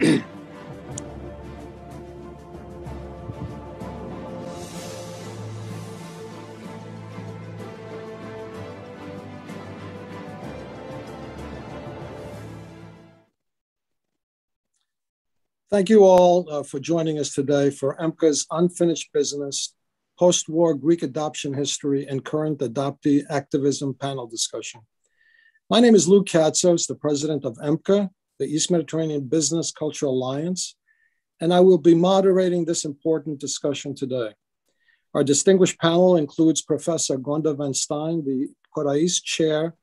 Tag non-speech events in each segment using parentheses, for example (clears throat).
Thank you all uh, for joining us today for EMBCA's Unfinished Business, Post-War Greek Adoption History and Current Adoptee Activism panel discussion. My name is Lou Katsos, the president of EMCA, the East Mediterranean Business Cultural Alliance, and I will be moderating this important discussion today. Our distinguished panel includes Professor Gonda Van Steen, the Koraes Chair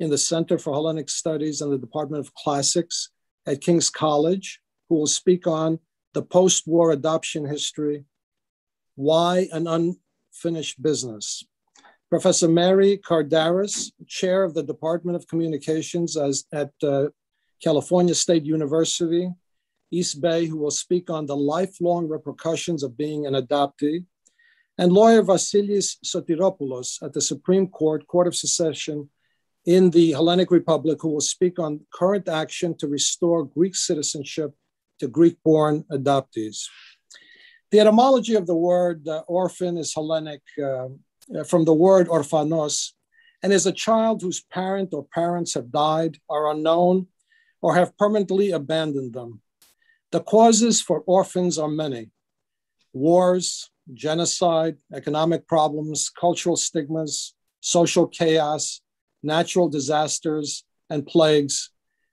in the Center for Hellenic Studies and the Department of Classics at King's College, who will speak on the post war adoption history, why an unfinished business. Professor Mary Cardaras, chair of the Department of Communications as, at uh, California State University, East Bay, who will speak on the lifelong repercussions of being an adoptee, and lawyer Vasilis Sotiropoulos at the Supreme Court, Court of Cessation in the Hellenic Republic, who will speak on current action to restore Greek citizenship to Greek born adoptees. The etymology of the word uh, orphan is Hellenic uh, from the word orphanos and is a child whose parent or parents have died, are unknown, or have permanently abandoned them. The causes for orphans are many wars, genocide, economic problems, cultural stigmas, social chaos, natural disasters, and plagues,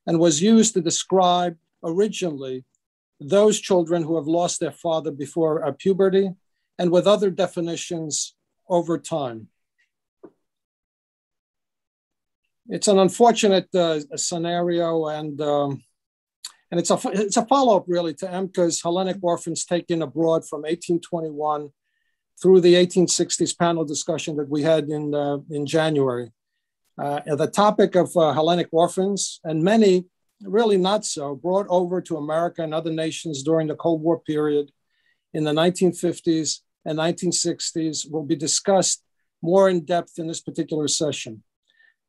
and was used to describe originally those children who have lost their father before uh, puberty, and with other definitions over time. It's an unfortunate uh, scenario, and um, and it's a it's a follow up really to EMBCA's Hellenic orphans taken abroad from 1821 through the 1860s panel discussion that we had in uh, in January. Uh, the topic of uh, Hellenic orphans and many really not so, brought over to America and other nations during the Cold War period in the 1950s and 1960s will be discussed more in depth in this particular session.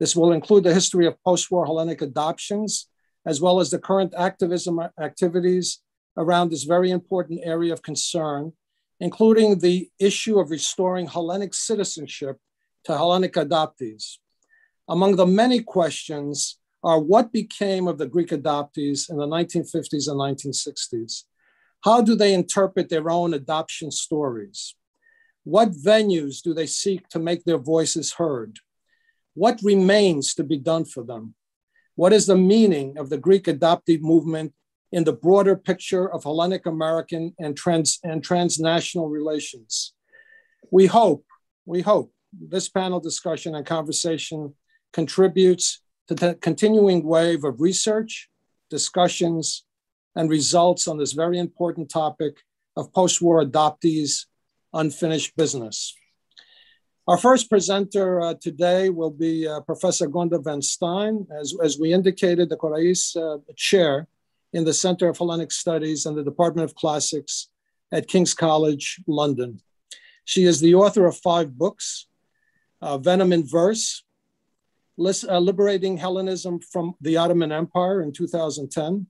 This will include the history of post-war Hellenic adoptions, as well as the current activism activities around this very important area of concern, including the issue of restoring Hellenic citizenship to Hellenic adoptees. Among the many questions are what became of the Greek adoptees in the 1950s and 1960s? How do they interpret their own adoption stories? What venues do they seek to make their voices heard? What remains to be done for them? What is the meaning of the Greek adoptee movement in the broader picture of Hellenic American and, trans, and transnational relations? We hope, we hope this panel discussion and conversation contributes to the continuing wave of research, discussions, and results on this very important topic of post-war adoptees' unfinished business. Our first presenter uh, today will be uh, Professor Gonda Van Steen. As, as we indicated, the Koraes uh, chair in the Center of Hellenic Studies and the Department of Classics at King's College, London. She is the author of five books, uh, Venom in Verse, uh, liberating Hellenism from the Ottoman Empire in 2010,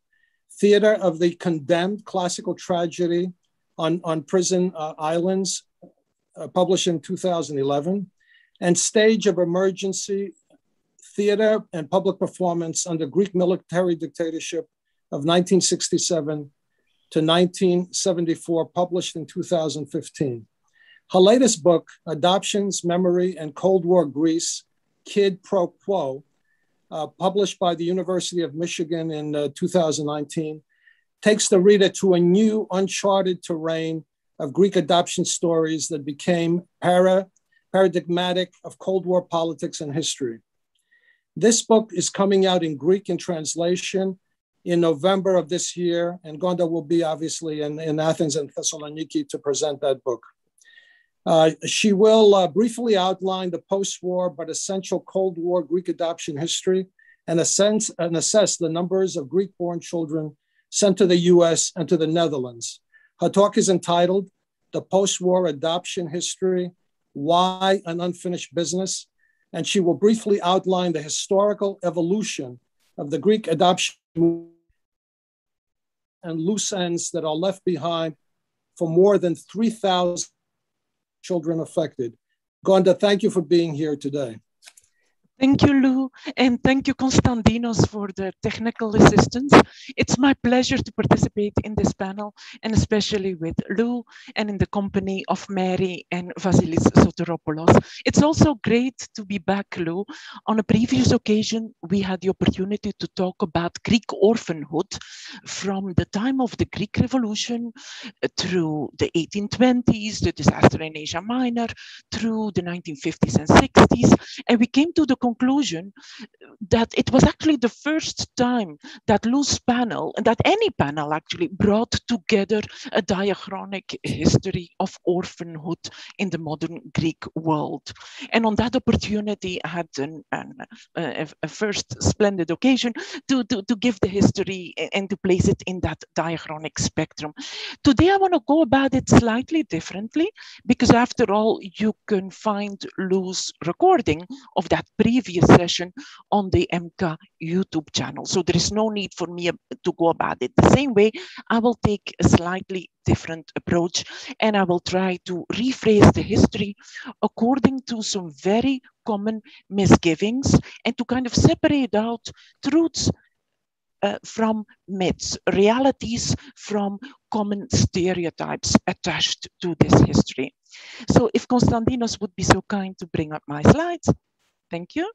Theater of the Condemned, classical tragedy on, on prison uh, islands, uh, published in 2011, and Stage of Emergency, Theater and Public Performance under Greek military dictatorship of 1967 to 1974, published in 2015. Her latest book, Adoptions, Memory, and Cold War Greece, Kid Pro Quo, uh, published by the University of Michigan in uh, 2019, takes the reader to a new, uncharted terrain of Greek adoption stories that became para, paradigmatic of Cold War politics and history. This book is coming out in Greek in translation in November of this year, and Gonda will be obviously in, in Athens and Thessaloniki to present that book. Uh, she will uh, briefly outline the post-war but essential Cold War Greek adoption history and, and assess the numbers of Greek-born children sent to the US and to the Netherlands. Her talk is entitled The Post-War Adoption History, Why an Unfinished Business? And she will briefly outline the historical evolution of the Greek adoption and loose ends that are left behind for more than 3,000 children affected. Gonda, thank you for being here today. Thank you, Lou, and thank you, Konstantinos, for the technical assistance. It's my pleasure to participate in this panel, and especially with Lou and in the company of Mary and Vasilis Sotiropoulos. It's also great to be back, Lou. On a previous occasion, we had the opportunity to talk about Greek orphanhood from the time of the Greek Revolution uh, through the 1820s, the disaster in Asia Minor, through the 1950s and 60s, and we came to the conclusion that it was actually the first time that Lou's panel, and that any panel actually, brought together a diachronic history of orphanhood in the modern Greek world. And on that opportunity, I had an, an, a, a, first splendid occasion to, to, to give the history and to place it in that diachronic spectrum. Today, I want to go about it slightly differently because, after all, you can find Lou's recording of that previous session on the EMBCA YouTube channel. So there is no need for me to go about it the same way. I will take a slightly different approach and I will try to rephrase the history according to some very common misgivings and to kind of separate out truths uh, from myths, realities from common stereotypes attached to this history. So if Konstantinos would be so kind to bring up my slides. Thank you.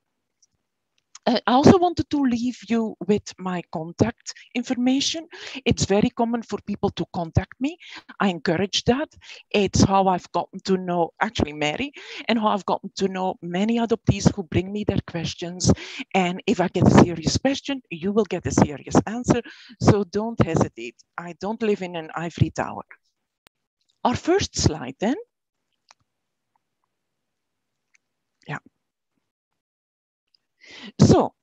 Uh, I also wanted to leave you with my contact information. It's very common for people to contact me. I encourage that. It's how I've gotten to know, actually Mary, and how I've gotten to know many adoptees who bring me their questions. And if I get a serious question, you will get a serious answer. So don't hesitate. I don't live in an ivory tower. Our first slide then. Yeah. So,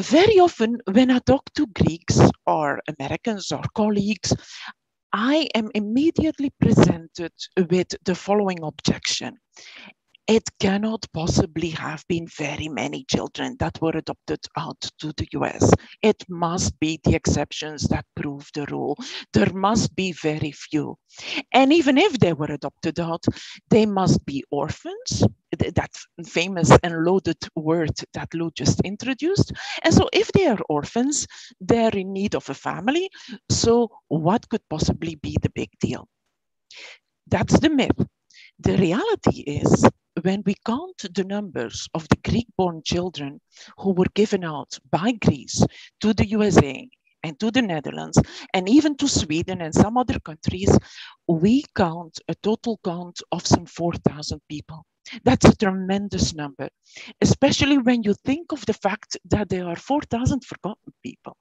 very often when I talk to Greeks or Americans or colleagues, I am immediately presented with the following objection. It cannot possibly have been very many children that were adopted out to the US. It must be the exceptions that prove the rule. There must be very few. And even if they were adopted out, they must be orphans that famous and loaded word that Lou just introduced. And so if they are orphans, they're in need of a family. So what could possibly be the big deal? That's the myth. The reality is when we count the numbers of the Greek-born children who were given out by Greece to the USA and to the Netherlands and even to Sweden and some other countries, we count a total count of some 4,000 people. That's a tremendous number, especially when you think of the fact that there are 4,000 forgotten people.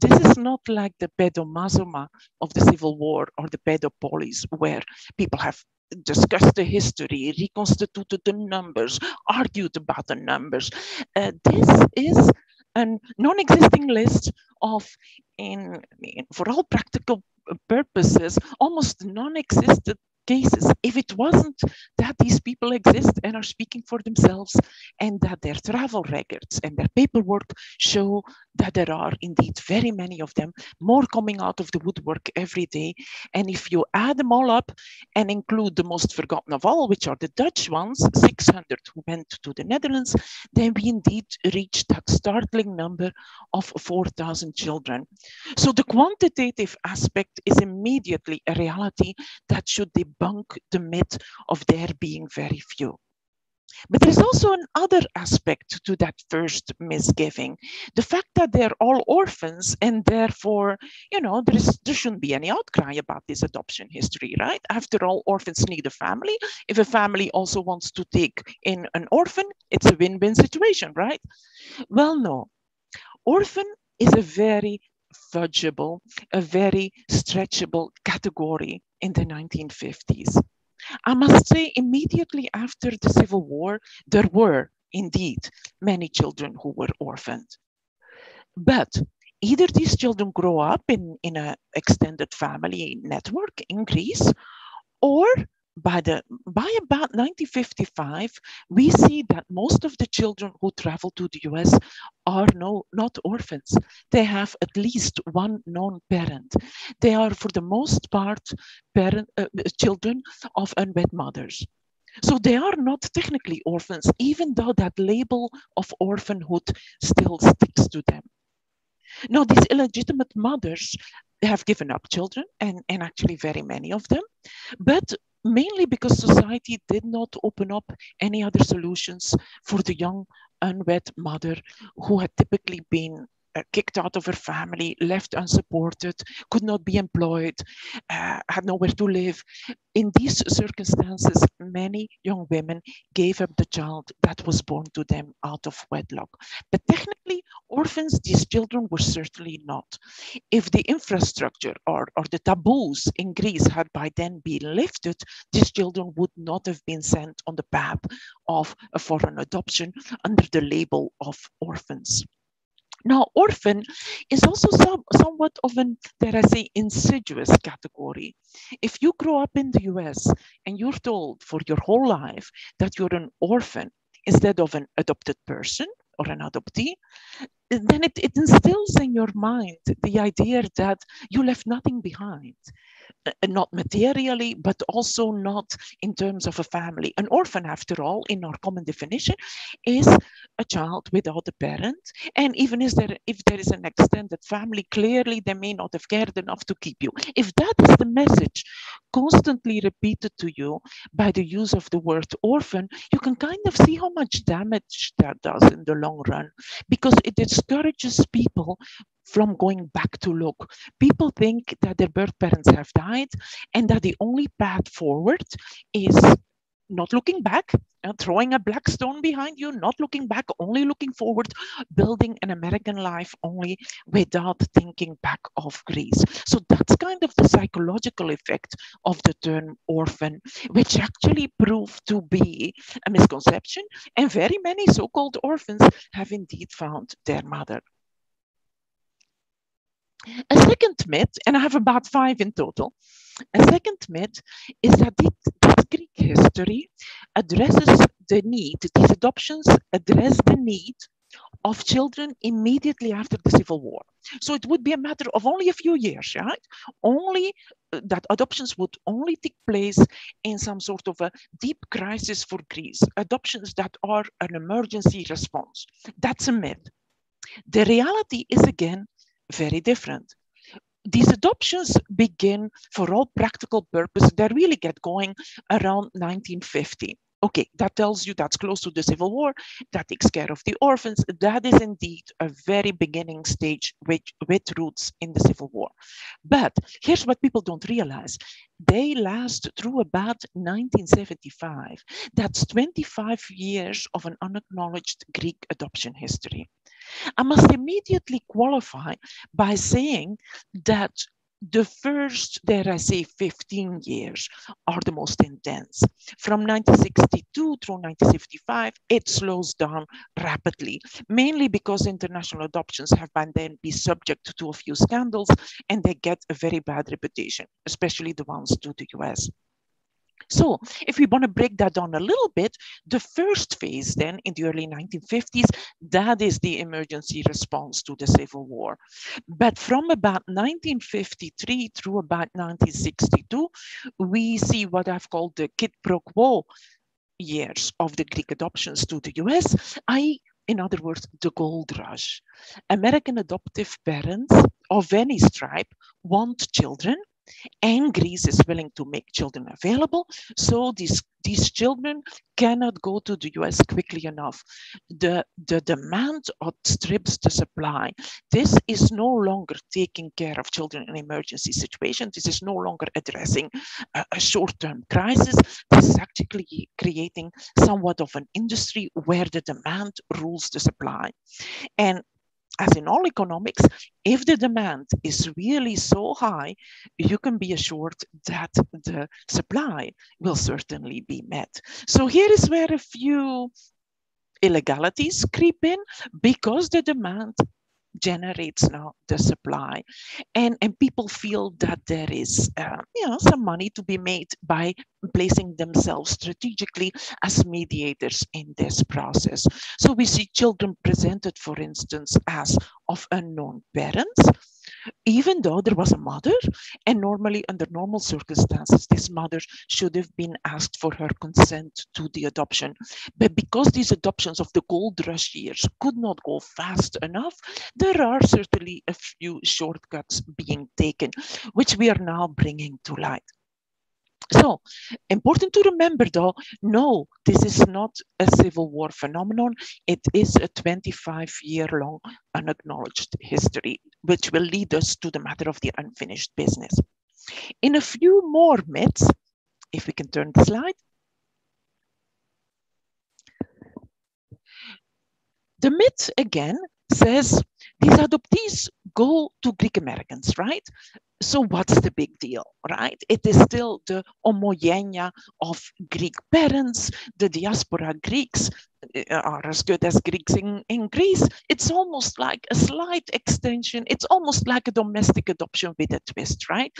This is not like the pedomazoma of the Civil War or the pedopolis, where people have discussed the history, reconstituted the numbers, argued about the numbers. Uh, this is a non-existing list of, in, in, for all practical purposes, almost non-existent cases if it wasn't that these people exist and are speaking for themselves and that their travel records and their paperwork show that there are indeed very many of them, more coming out of the woodwork every day. And if you add them all up and include the most forgotten of all, which are the Dutch ones, 600 who went to the Netherlands, then we indeed reach that startling number of 4,000 children. So the quantitative aspect is immediately a reality that should debunk the myth of there being very few. But there's also another aspect to that first misgiving. The fact that they're all orphans and therefore, you know, there, is, there shouldn't be any outcry about this adoption history, right? After all, orphans need a family. If a family also wants to take in an orphan, it's a win-win situation, right? Well, no. Orphan is a very fudgeable, a very stretchable category in the 1950s. I must say, immediately after the Civil War, there were indeed many children who were orphaned. But either these children grow up in, in an extended family network in Greece, or by the by about 1955 we see that most of the children who travel to the us are no not orphans. They have at least one known parent. They are for the most part parent uh, children of unwed mothers. So they are not technically orphans even though that label of orphanhood still sticks to them. Now these illegitimate mothers have given up children and, and actually very many of them but mainly because society did not open up any other solutions for the young unwed mother who had typically been kicked out of her family, left unsupported, could not be employed, uh, had nowhere to live. In these circumstances, many young women gave up the child that was born to them out of wedlock. But technically, orphans, these children were certainly not. If the infrastructure or, or the taboos in Greece had by then been lifted, these children would not have been sent on the path of a foreign adoption under the label of orphans. Now, orphan is also some, somewhat of an, dare I say, insidious category. If you grow up in the US and you're told for your whole life that you're an orphan instead of an adopted person or an adoptee, then it, it instills in your mind the idea that you left nothing behind. Uh, not materially, but also not in terms of a family. An orphan, after all, in our common definition, is a child without a parent. And even is there, if there is an extended family, clearly they may not have cared enough to keep you. If that is the message constantly repeated to you by the use of the word orphan, you can kind of see how much damage that does in the long run, because it discourages people from going back to look. People think that their birth parents have died and that the only path forward is not looking back, uh, throwing a black stone behind you, not looking back, only looking forward, building an American life only without thinking back of Greece. So that's kind of the psychological effect of the term orphan, which actually proved to be a misconception. And very many so called orphans have indeed found their mother. A second myth, and I have about five in total, a second myth is that this, Greek history addresses the need, these adoptions address the need of children immediately after the civil war. So it would be a matter of only a few years, right? Only uh, that adoptions would only take place in some sort of a deep crisis for Greece, adoptions that are an emergency response. That's a myth. The reality is again very different. These adoptions begin for all practical purposes, they really get going around 1950. Okay, that tells you that's close to the Civil War, that takes care of the orphans. That is indeed a very beginning stage with, with roots in the Civil War. But here's what people don't realize. They last through about 1975. That's 25 years of an unacknowledged Greek adoption history. I must immediately qualify by saying that the first, dare I say, 15 years are the most intense. From 1962 through 1955, it slows down rapidly, mainly because international adoptions have by then been subject to a few scandals and they get a very bad reputation, especially the ones to the US. So if we want to break that down a little bit, the first phase then in the early 1950s, that is the emergency response to the Civil War. But from about 1953 through about 1962, we see what I've called the quid pro quo years of the Greek adoptions to the US, I in other words, the gold rush. American adoptive parents of any stripe want children and Greece is willing to make children available. So these, these children cannot go to the US quickly enough. The, the demand outstrips the supply. This is no longer taking care of children in emergency situations. This is no longer addressing a, a short-term crisis. This is actually creating somewhat of an industry where the demand rules the supply. And as in all economics, if the demand is really so high, you can be assured that the supply will certainly be met. So here is where a few illegalities creep in because the demand generates now the supply. And, and people feel that there is uh, you know, some money to be made by placing themselves strategically as mediators in this process. So we see children presented, for instance, as of unknown parents, even though there was a mother, and normally under normal circumstances, this mother should have been asked for her consent to the adoption. But because these adoptions of the gold rush years could not go fast enough, there are certainly a few shortcuts being taken, which we are now bringing to light. So important to remember though, no, this is not a civil war phenomenon. It is a 25 year long unacknowledged history, which will lead us to the matter of the unfinished business. In a few more myths, if we can turn the slide. The myth again says these adoptees go to Greek Americans, right? So what's the big deal, right? It is still the homogeneia of Greek parents, the diaspora Greeks uh, are as good as Greeks in, in Greece. It's almost like a slight extension. It's almost like a domestic adoption with a twist, right?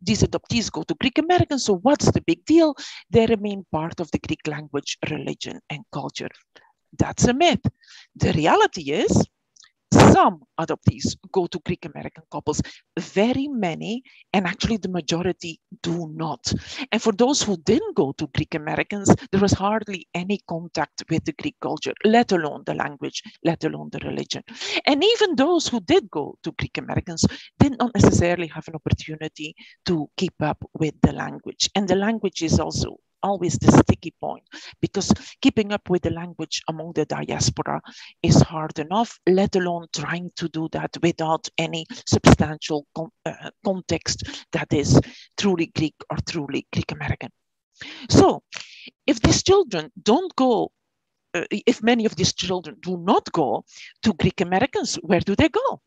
These adoptees go to Greek Americans, so what's the big deal? They remain part of the Greek language, religion, and culture. That's a myth. The reality is some adoptees go to Greek American couples, very many, and actually the majority do not. And for those who didn't go to Greek Americans, there was hardly any contact with the Greek culture, let alone the language, let alone the religion. And even those who did go to Greek Americans did not necessarily have an opportunity to keep up with the language. And the language is also always the sticky point because keeping up with the language among the diaspora is hard enough, let alone trying to do that without any substantial con uh, context that is truly Greek or truly Greek American. So if these children don't go uh, if many of these children do not go to Greek Americans, where do they go?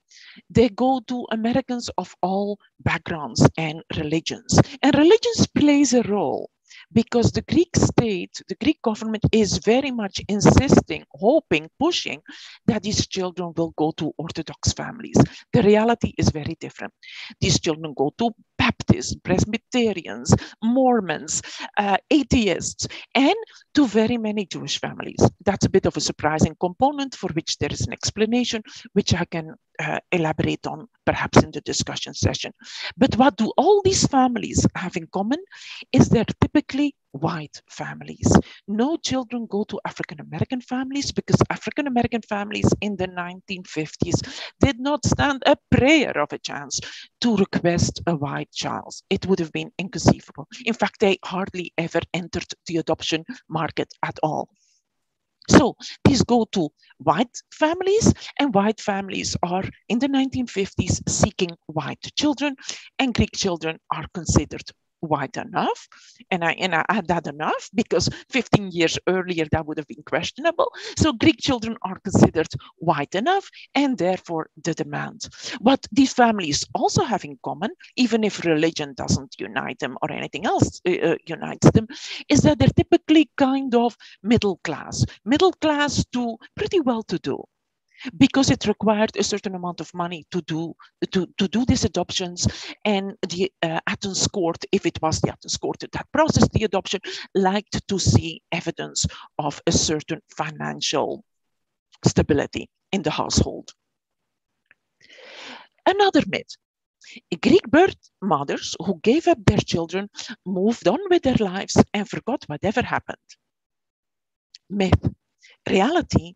They go to Americans of all backgrounds and religions. And religions plays a role because the Greek state, the Greek government is very much insisting, hoping, pushing that these children will go to Orthodox families. The reality is very different. These children go to Baptists, Presbyterians, Mormons, uh, atheists, and to very many Jewish families. That's a bit of a surprising component for which there is an explanation, which I can uh, elaborate on perhaps in the discussion session. But what do all these families have in common is they're typically white families. No children go to African American families because African American families in the 1950s did not stand a prayer of a chance to request a white child. It would have been inconceivable. In fact, they hardly ever entered the adoption market at all. So these go to white families, and white families are in the 1950s seeking white children, and Greek children are considered white enough. And I, and I had that enough because 15 years earlier that would have been questionable. So Greek children are considered white enough and therefore the demand. What these families also have in common, even if religion doesn't unite them or anything else uh, uh unites them, is that they're typically kind of middle class, middle class to pretty well to do because it required a certain amount of money to do to, to do these adoptions and the uh, Athens court, if it was the Athens court that processed the adoption, liked to see evidence of a certain financial stability in the household. Another myth. Greek birth mothers who gave up their children moved on with their lives and forgot whatever happened. Myth reality,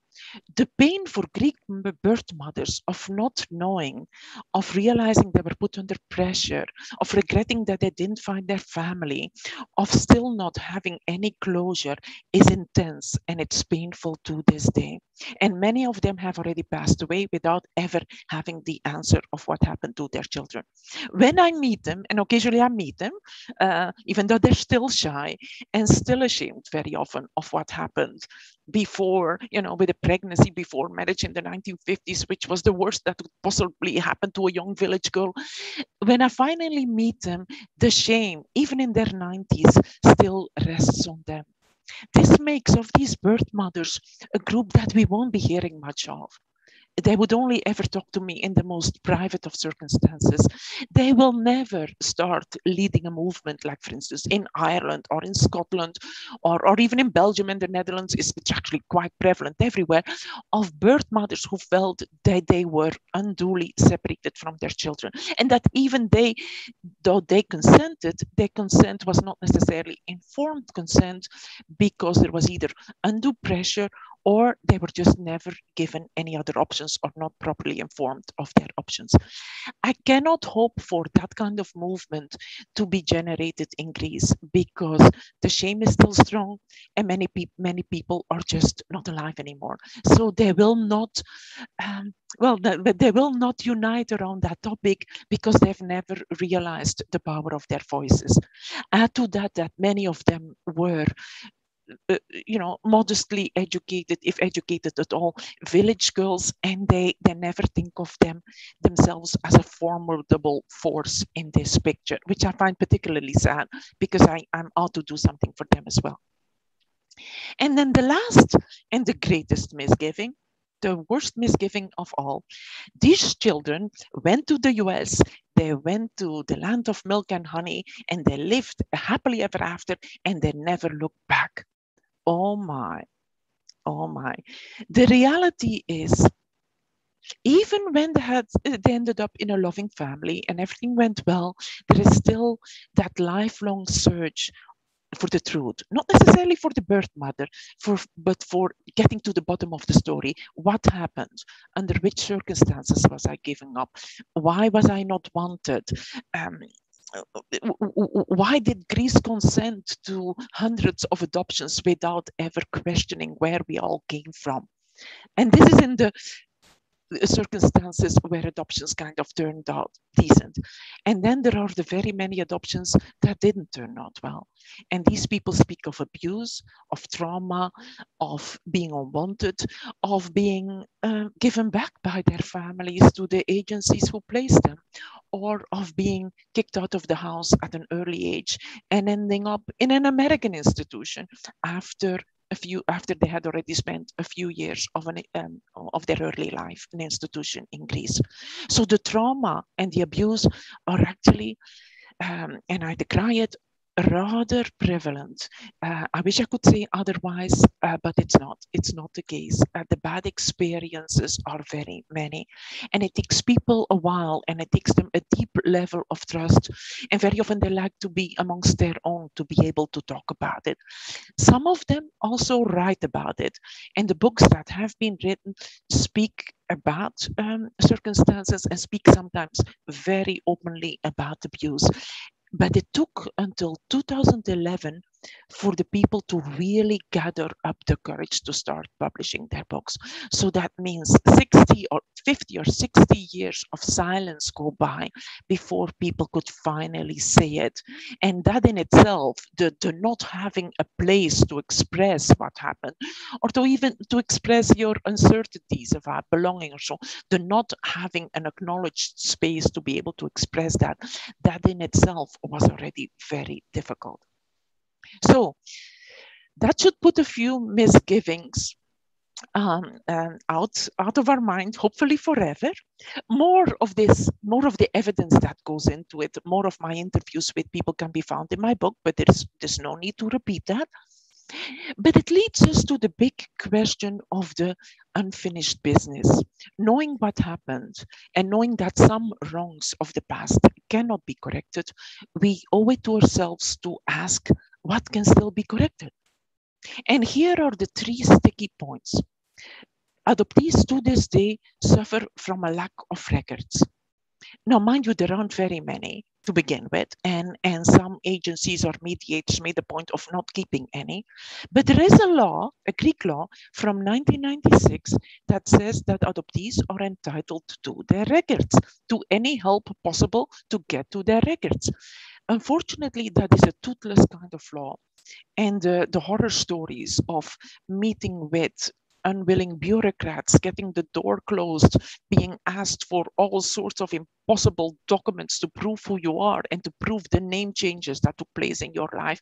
the pain for Greek birth mothers of not knowing, of realizing they were put under pressure, of regretting that they didn't find their family, of still not having any closure is intense and it's painful to this day. And many of them have already passed away without ever having the answer of what happened to their children. When I meet them, and occasionally I meet them, uh, even though they're still shy and still ashamed very often of what happened before, you know, with a pregnancy before marriage in the 1950s, which was the worst that could possibly happen to a young village girl. When I finally meet them, the shame, even in their 90s, still rests on them. This makes of these birth mothers a group that we won't be hearing much of. They would only ever talk to me in the most private of circumstances. They will never start leading a movement, like, for instance, in Ireland or in Scotland or, or even in Belgium and the Netherlands, it's, it's actually quite prevalent everywhere, of birth mothers who felt that they were unduly separated from their children. And that even they, though they consented, their consent was not necessarily informed consent because there was either undue pressure or they were just never given any other options or not properly informed of their options. I cannot hope for that kind of movement to be generated in Greece because the shame is still strong and many, pe many people are just not alive anymore. So they will not, um, well, they will not unite around that topic because they've never realized the power of their voices. Add to that that many of them were Eh, eh, you know, modestly educated, if educated at all, village girls, and they, they never think of them themselves as a formidable force in this picture, which I find particularly sad because I, I'm out to do something for them as well. And then the last and the greatest misgiving, the worst misgiving of all, these children went to the US, they went to the land of milk and honey, and they lived happily ever after, and they never looked back oh my, oh my. The reality is, even when they had they ended up in a loving family and everything went well, there is still that lifelong search for the truth, not necessarily for the birth mother, for but for getting to the bottom of the story. What happened? Under which circumstances was I giving up? Why was I not wanted? Um, Uh, uh, why did Greece consent to hundreds of adoptions without ever questioning where we all came from? And this is in the circumstances where adoptions kind of turned out decent. And then there are the very many adoptions that didn't turn out well. And these people speak of abuse, of trauma, of being unwanted, of being uh, given back by their families to the agencies who placed them, or of being kicked out of the house at an early age and ending up in an American institution after a few after they had already spent a few years of an um, of their early life in institution in Greece. So the trauma and the abuse are actually, um, and I decry it, rather prevalent. Uh, I wish I could say otherwise, uh, but it's not. It's not the case. Uh, the bad experiences are very many, and it takes people a while, and it takes them a deep level of trust. And very often they like to be amongst their own to be able to talk about it. Some of them also write about it, and the books that have been written speak about um, circumstances and speak sometimes very openly about abuse. But it took until 2011 for the people to really gather up the courage to start publishing their books. So that means 60 or 50 or 60 years of silence go by before people could finally say it. And that in itself, the, the not having a place to express what happened, or to even to express your uncertainties about belonging or so, the not having an acknowledged space to be able to express that, that in itself was already very difficult. So that should put a few misgivings um, um, out out of our mind, hopefully forever. More of this, more of the evidence that goes into it, more of my interviews with people can be found in my book, but there's there's no need to repeat that. But it leads us to the big question of the unfinished business. Knowing what happened and knowing that some wrongs of the past cannot be corrected, we owe it to ourselves to ask what can still be corrected. And here are the three sticky points. Adoptees to this day suffer from a lack of records. Now, mind you, there aren't very many to begin with, and, and some agencies or mediators made a point of not keeping any. But there is a law, a Greek law from 1996, that says that adoptees are entitled to their records, to any help possible to get to their records. Unfortunately, that is a toothless kind of law. And uh, the horror stories of meeting with unwilling bureaucrats getting the door closed, being asked for all sorts of impossible documents to prove who you are and to prove the name changes that took place in your life.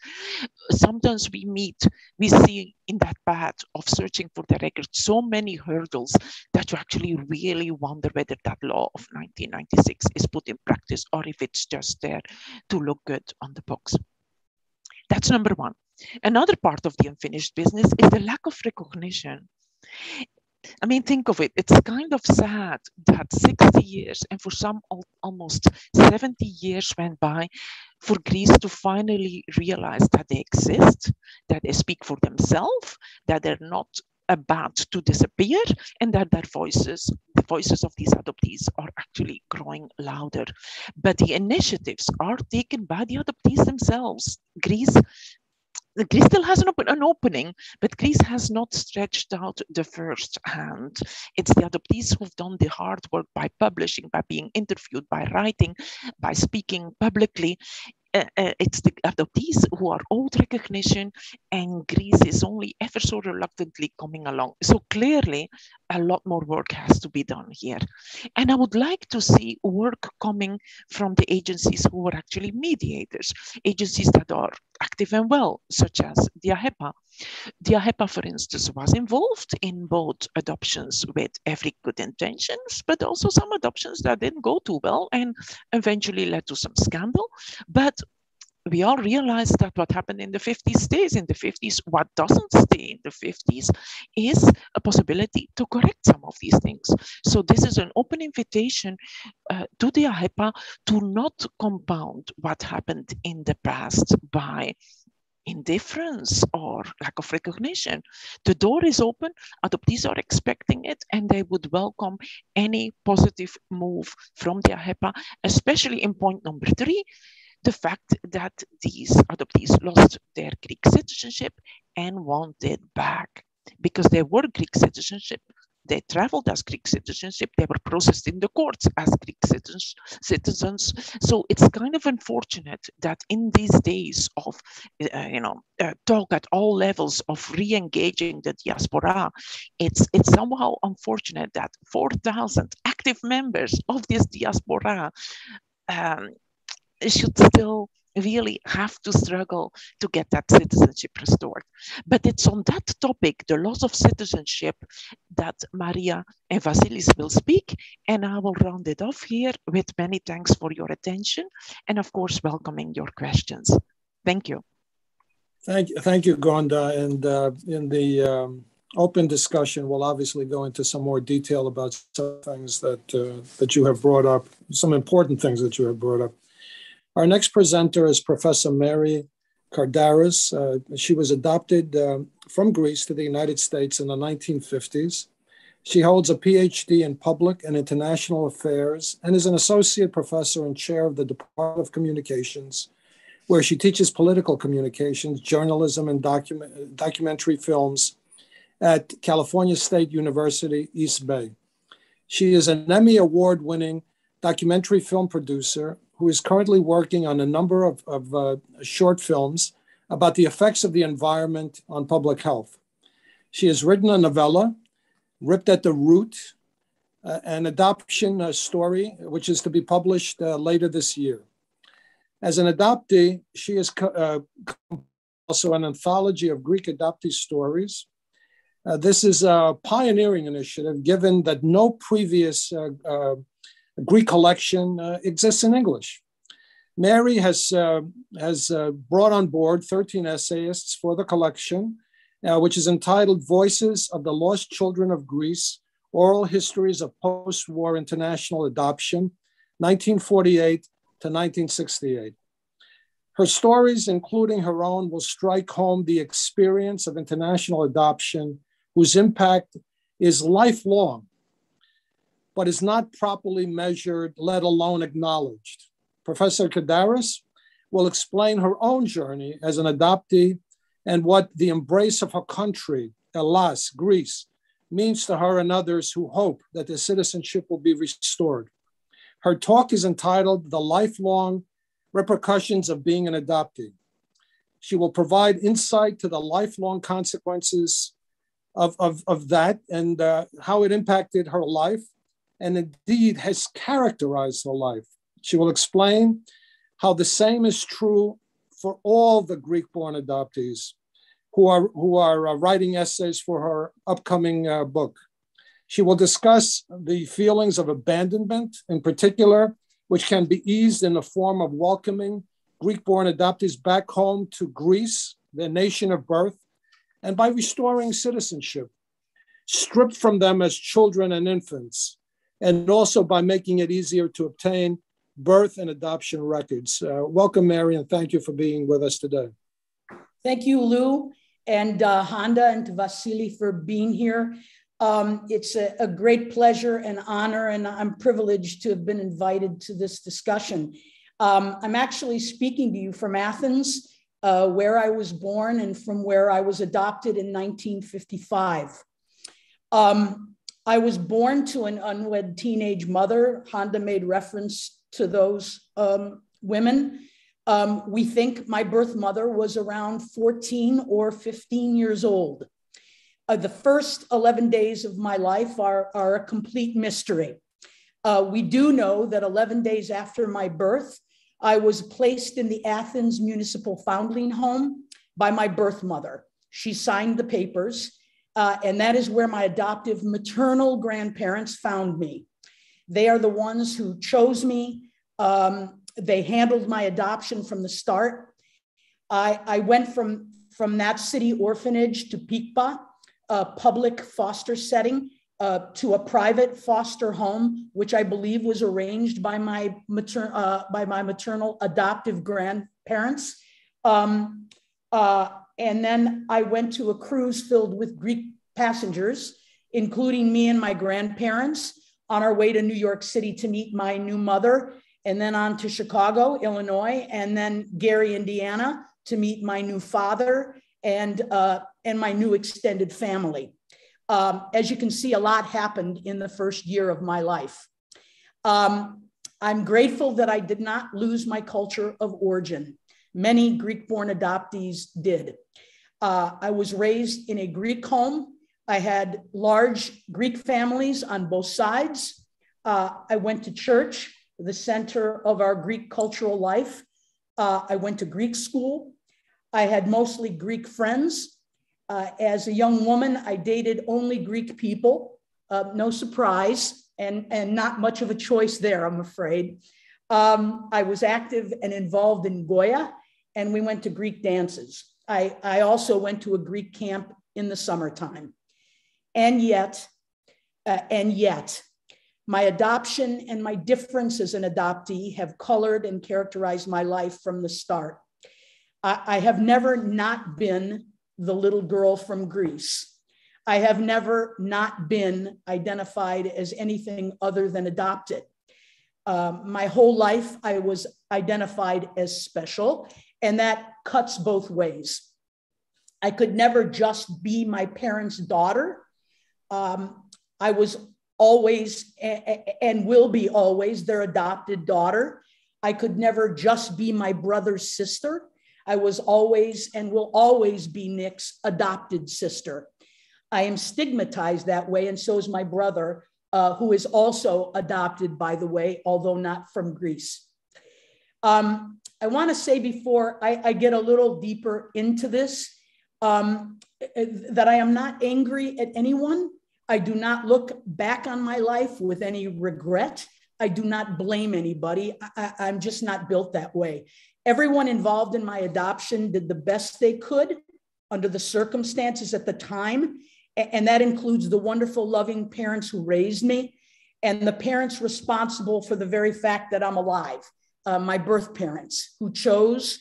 Sometimes we meet, we see in that path of searching for the record so many hurdles that you actually really wonder whether that law of 1996 is put in practice or if it's just there to look good on the box. That's number one. Another part of the unfinished business is the lack of recognition. I mean, think of it. It's kind of sad that 60 years and for some almost 70 years went by for Greece to finally realize that they exist, that they speak for themselves, that they're not about to disappear, and that their voices, the voices of these adoptees, are actually growing louder. But the initiatives are taken by the adoptees themselves. Greece Greece still has an, open, an opening, but Greece has not stretched out the first hand. It's the adoptees who've done the hard work by publishing, by being interviewed, by writing, by speaking publicly, Eh, eh, it's the uh, adoptees who are owed recognition, and Greece is only ever so reluctantly coming along. So clearly, a lot more work has to be done here. And I would like to see work coming from the agencies who are actually mediators, agencies that are active and well, such as DIAHEPA. DIAHEPA, for instance, was involved in both adoptions with every good intentions, but also some adoptions that didn't go too well and eventually led to some scandal. But we all realize that what happened in the 50s stays in the 50s. What doesn't stay in the 50s is a possibility to correct some of these things. So this is an open invitation uh, to the DIAHEPA to not compound what happened in the past by indifference or lack of recognition. The door is open, adoptees are expecting it, and they would welcome any positive move from the DIAHEPA, especially in point number three, the fact that these adoptees lost their Greek citizenship and wanted back because they were Greek citizenship. They traveled as Greek citizenship. They were processed in the courts as Greek citizens. citizens. So it's kind of unfortunate that in these days of, uh, you know, uh, talk at all levels of re-engaging the diaspora, it's it's somehow unfortunate that 4,000 active members of this diaspora um, should still really have to struggle to get that citizenship restored. But it's on that topic, the loss of citizenship, that Maria and Vasilis will speak. And I will round it off here with many thanks for your attention and, of course, welcoming your questions. Thank you. Thank you, thank you, Gonda. And uh, in the um, open discussion, we'll obviously go into some more detail about some things that uh, that you have brought up, some important things that you have brought up. Our next presenter is Professor Mary Cardaras. Uh, she was adopted uh, from Greece to the United States in the 1950s. She holds a PhD in public and international affairs and is an associate professor and chair of the Department of Communications, where she teaches political communications, journalism, and document, documentary films at California State University, East Bay. She is an Emmy Award winning documentary film producer who is currently working on a number of, of uh, short films about the effects of the environment on public health. She has written a novella, Ripped at the Root, uh, an adoption uh, story, which is to be published uh, later this year. As an adoptee, she is uh, also an anthology of Greek adoptee stories. Uh, this is a pioneering initiative, given that no previous Greek collection uh, exists in English. Mary has, uh, has uh, brought on board 13 essayists for the collection, which is entitled Voices of the Lost Children of Greece Oral Histories of Post War International Adoption, 1948 to 1968. Her stories, including her own, will strike home the experience of international adoption, whose impact is lifelong but is not properly measured, let alone acknowledged. Professor Cardaras will explain her own journey as an adoptee and what the embrace of her country, Hellas, Greece, means to her and others who hope that their citizenship will be restored. Her talk is entitled The Lifelong Repercussions of Being an Adoptee. She will provide insight to the lifelong consequences of, of, of that and uh, how it impacted her life and indeed has characterized her life. She will explain how the same is true for all the Greek born adoptees who are, who are uh, writing essays for her upcoming uh, book. She will discuss the feelings of abandonment in particular, which can be eased in the form of welcoming Greek born adoptees back home to Greece, their nation of birth, and by restoring citizenship, stripped from them as children and infants, and also by making it easier to obtain birth and adoption records. Uh, welcome, Mary, and thank you for being with us today. Thank you, Lou, and uh, Gonda and Vasily for being here. Um, it's a, a, great pleasure and honor, and I'm privileged to have been invited to this discussion. Um, I'm actually speaking to you from Athens, uh, where I was born and from where I was adopted in 1955. Um, I was born to an unwed teenage mother. Gonda made reference to those um, women. Um, we think my birth mother was around 14 or 15 years old. Uh, the first 11 days of my life are, are a complete mystery. Uh, we do know that 11 days after my birth, I was placed in the Athens Municipal Foundling Home by my birth mother. She signed the papers, uh, and that is where my adoptive maternal grandparents found me. They are the ones who chose me. Um, they handled my adoption from the start. I, I went from, from that city orphanage to Pikpa, a public foster setting, uh, to a private foster home, which I believe was arranged by my, mater- uh, by my maternal adoptive grandparents. Um, uh, and then I went to a cruise filled with Greek passengers, including me and my grandparents, on our way to New York City to meet my new mother, and then on to Chicago, Illinois, and then Gary, Indiana, to meet my new father and, uh, and my new extended family. Um, as you can see, a lot happened in the first year of my life. Um, I'm grateful that I did not lose my culture of origin. Many Greek born adoptees did. Uh, I was raised in a Greek home. I had large Greek families on both sides. Uh, I went to church, the center of our Greek cultural life. Uh, I went to Greek school. I had mostly Greek friends. Uh, as a young woman, I dated only Greek people. Uh, no surprise, and, and not much of a choice there, I'm afraid. Um, I was active and involved in Goya, and we went to Greek dances. I, I also went to a Greek camp in the summertime. And yet, uh, and yet, my adoption and my difference as an adoptee have colored and characterized my life from the start. I, I have never not been the little girl from Greece. I have never not been identified as anything other than adopted. Um, my whole life, I was identified as special, and that cuts both ways. I could never just be my parents' daughter. Um, I was always and will be always their adopted daughter. I could never just be my brother's sister. I was always and will always be Nick's adopted sister. I am stigmatized that way, and so is my brother, uh, who is also adopted, by the way, although not from Greece. Um, I want to say before I, I, get a little deeper into this um, that I am not angry at anyone. I do not look back on my life with any regret. I do not blame anybody. I, am just not built that way. Everyone involved in my adoption did the best they could under the circumstances at the time. And that includes the wonderful, loving parents who raised me and the parents responsible for the very fact that I'm alive, uh, my birth parents who chose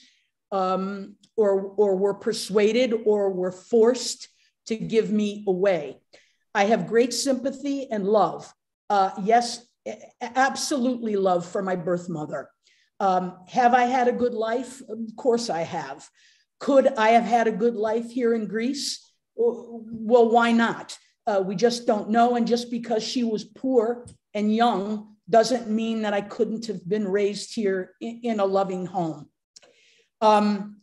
um, or, or were persuaded or were forced to give me away. I have great sympathy and love. Uh, yes, absolutely love for my birth mother. Um, have I had a good life? Of course I have. Could I have had a good life here in Greece? Well, why not? Uh, we just don't know. And just because she was poor and young doesn't mean that I couldn't have been raised here in, a loving home. Um,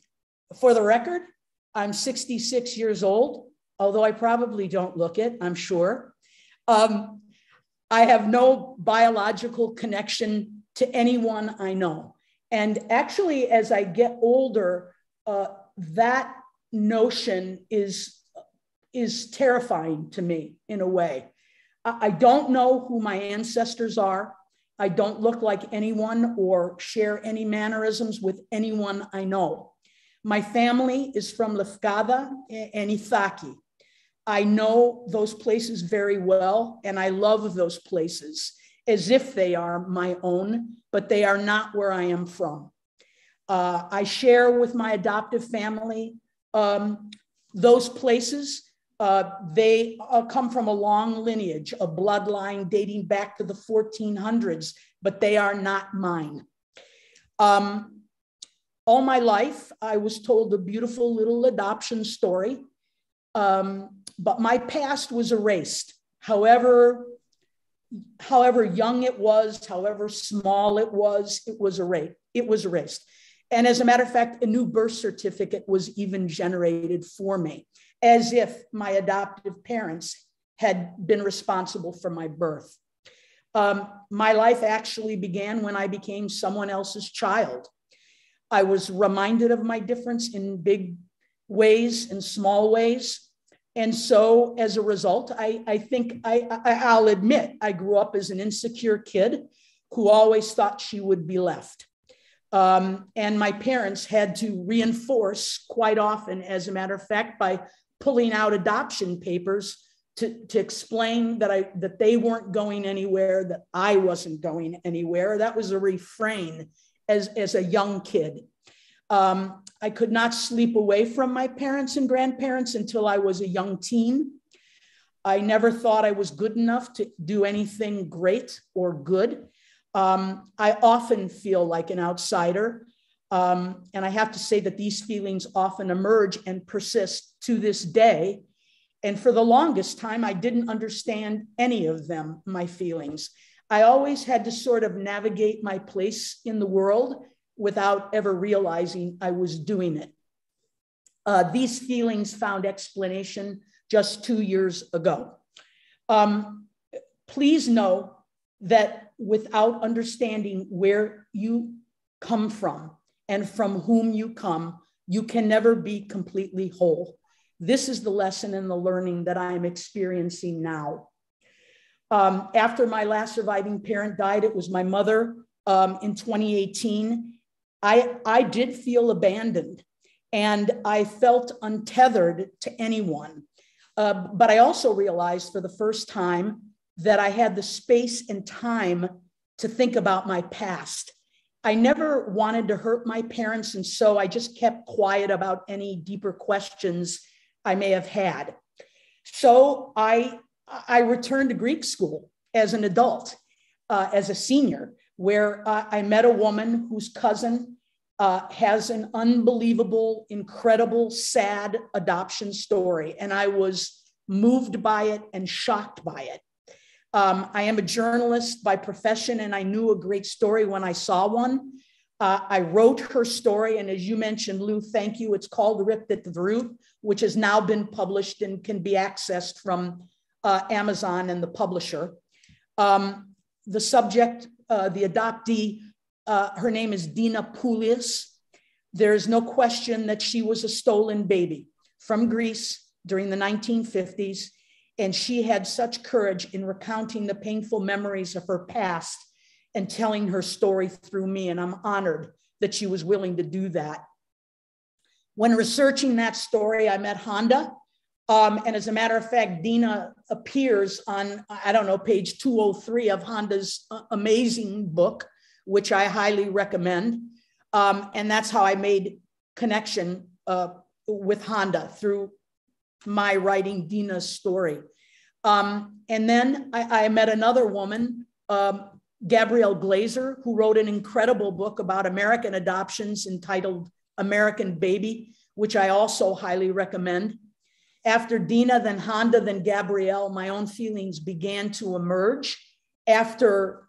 for the record, I'm 66 years old. although I probably don't look it, I'm sure. Um, I have no biological connection to anyone I know. And actually, as I get older, uh, that notion is, is terrifying to me in a way. I, don't know who my ancestors are. I don't look like anyone or share any mannerisms with anyone I know. My family is from Lefkada and Ithaki. I know those places very well, and I love those places as if they are my own, but they are not where I am from. Uh, I share with my adoptive family um, those places. Uh, they uh, come from a long lineage, a bloodline dating back to the 1400s, but they are not mine. Um, all my life, I was told a beautiful little adoption story, um, but my past was erased. However, however young it was, however small it was, it was erased. It was erased. And as a matter of fact, a new birth certificate was even generated for me, as if my adoptive parents had been responsible for my birth. Um, my life actually began when I became someone else's child. I was reminded of my difference in big ways and small ways. And so as a result, I, I think I, I, will admit I grew up as an insecure kid who always thought she would be left. Um, and my parents had to reinforce quite often, as a matter of fact, by pulling out adoption papers to, to explain that I that they weren't going anywhere, that I wasn't going anywhere. That was a refrain as, as a young kid. Um, I could not sleep away from my parents and grandparents until I was a young teen. I never thought I was good enough to do anything great or good. Um, I often feel like an outsider. Um, and I have to say that these feelings often emerge and persist to this day. And for the longest time, I didn't understand any of them, my feelings. I always had to sort of navigate my place in the world without ever realizing I was doing it. Uh, these feelings found explanation just two years ago. Um, please know that without understanding where you come from and from whom you come, you can never be completely whole. This is the lesson and the learning that I am experiencing now. Um, after my last surviving parent died, it was my mother um, in 2018. I, I did feel abandoned and I felt untethered to anyone. Uh, but I also realized for the first time that I had the space and time to think about my past. I never wanted to hurt my parents, and so I just kept quiet about any deeper questions I may have had. So I, I returned to Greek school as an adult, uh, as a senior, where uh, I met a woman whose cousin uh, has an unbelievable, incredible, sad adoption story. And I was moved by it and shocked by it. Um, I am a journalist by profession, and I knew a great story when I saw one. Uh, I wrote her story, and as you mentioned, Lou, thank you. It's called Ripped at the Root, which has now been published and can be accessed from uh, Amazon and the publisher. Um, the subject, uh, the adoptee, uh, her name is Dina Poulias. There is no question that she was a stolen baby from Greece during the 1950s and she had such courage in recounting the painful memories of her past and telling her story through me. And I'm honored that she was willing to do that. When researching that story, I met Gonda. Um, and as a matter of fact, Dina appears on, I don't know, page 203 of Gonda's uh, amazing book, which I highly recommend. Um, and that's how I made connection uh, with Gonda through my writing Dina's story. Um, and then I, I, met another woman, um, Gabrielle Glaser, who wrote an incredible book about American adoptions entitled American Baby, which I also highly recommend. After Dina, then Gonda, then Gabrielle, my own feelings began to emerge after,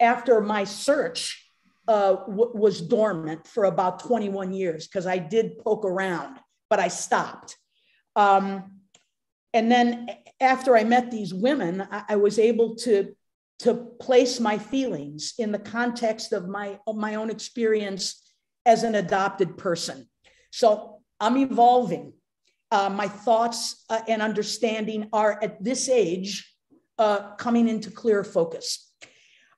after my search uh, was dormant for about 21 years because I did poke around, but I stopped. Um, And then after I met these women, I, I was able to, to place my feelings in the context of my, of my own experience as an adopted person. So I'm evolving. Uh, my thoughts uh, and understanding are at this age uh, coming into clear focus.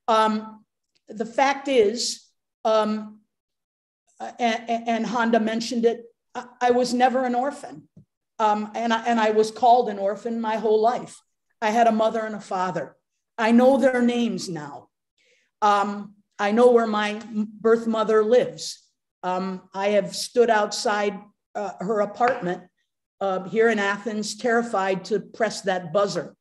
Um, the fact is, um, and, and, Gonda mentioned it, I, I was never an orphan. Um, and, I, and I was called an orphan my whole life. I had a mother and a father. I know their names now. Um, I know where my birth mother lives. Um, I have stood outside uh, her apartment uh, here in Athens, terrified to press that buzzer.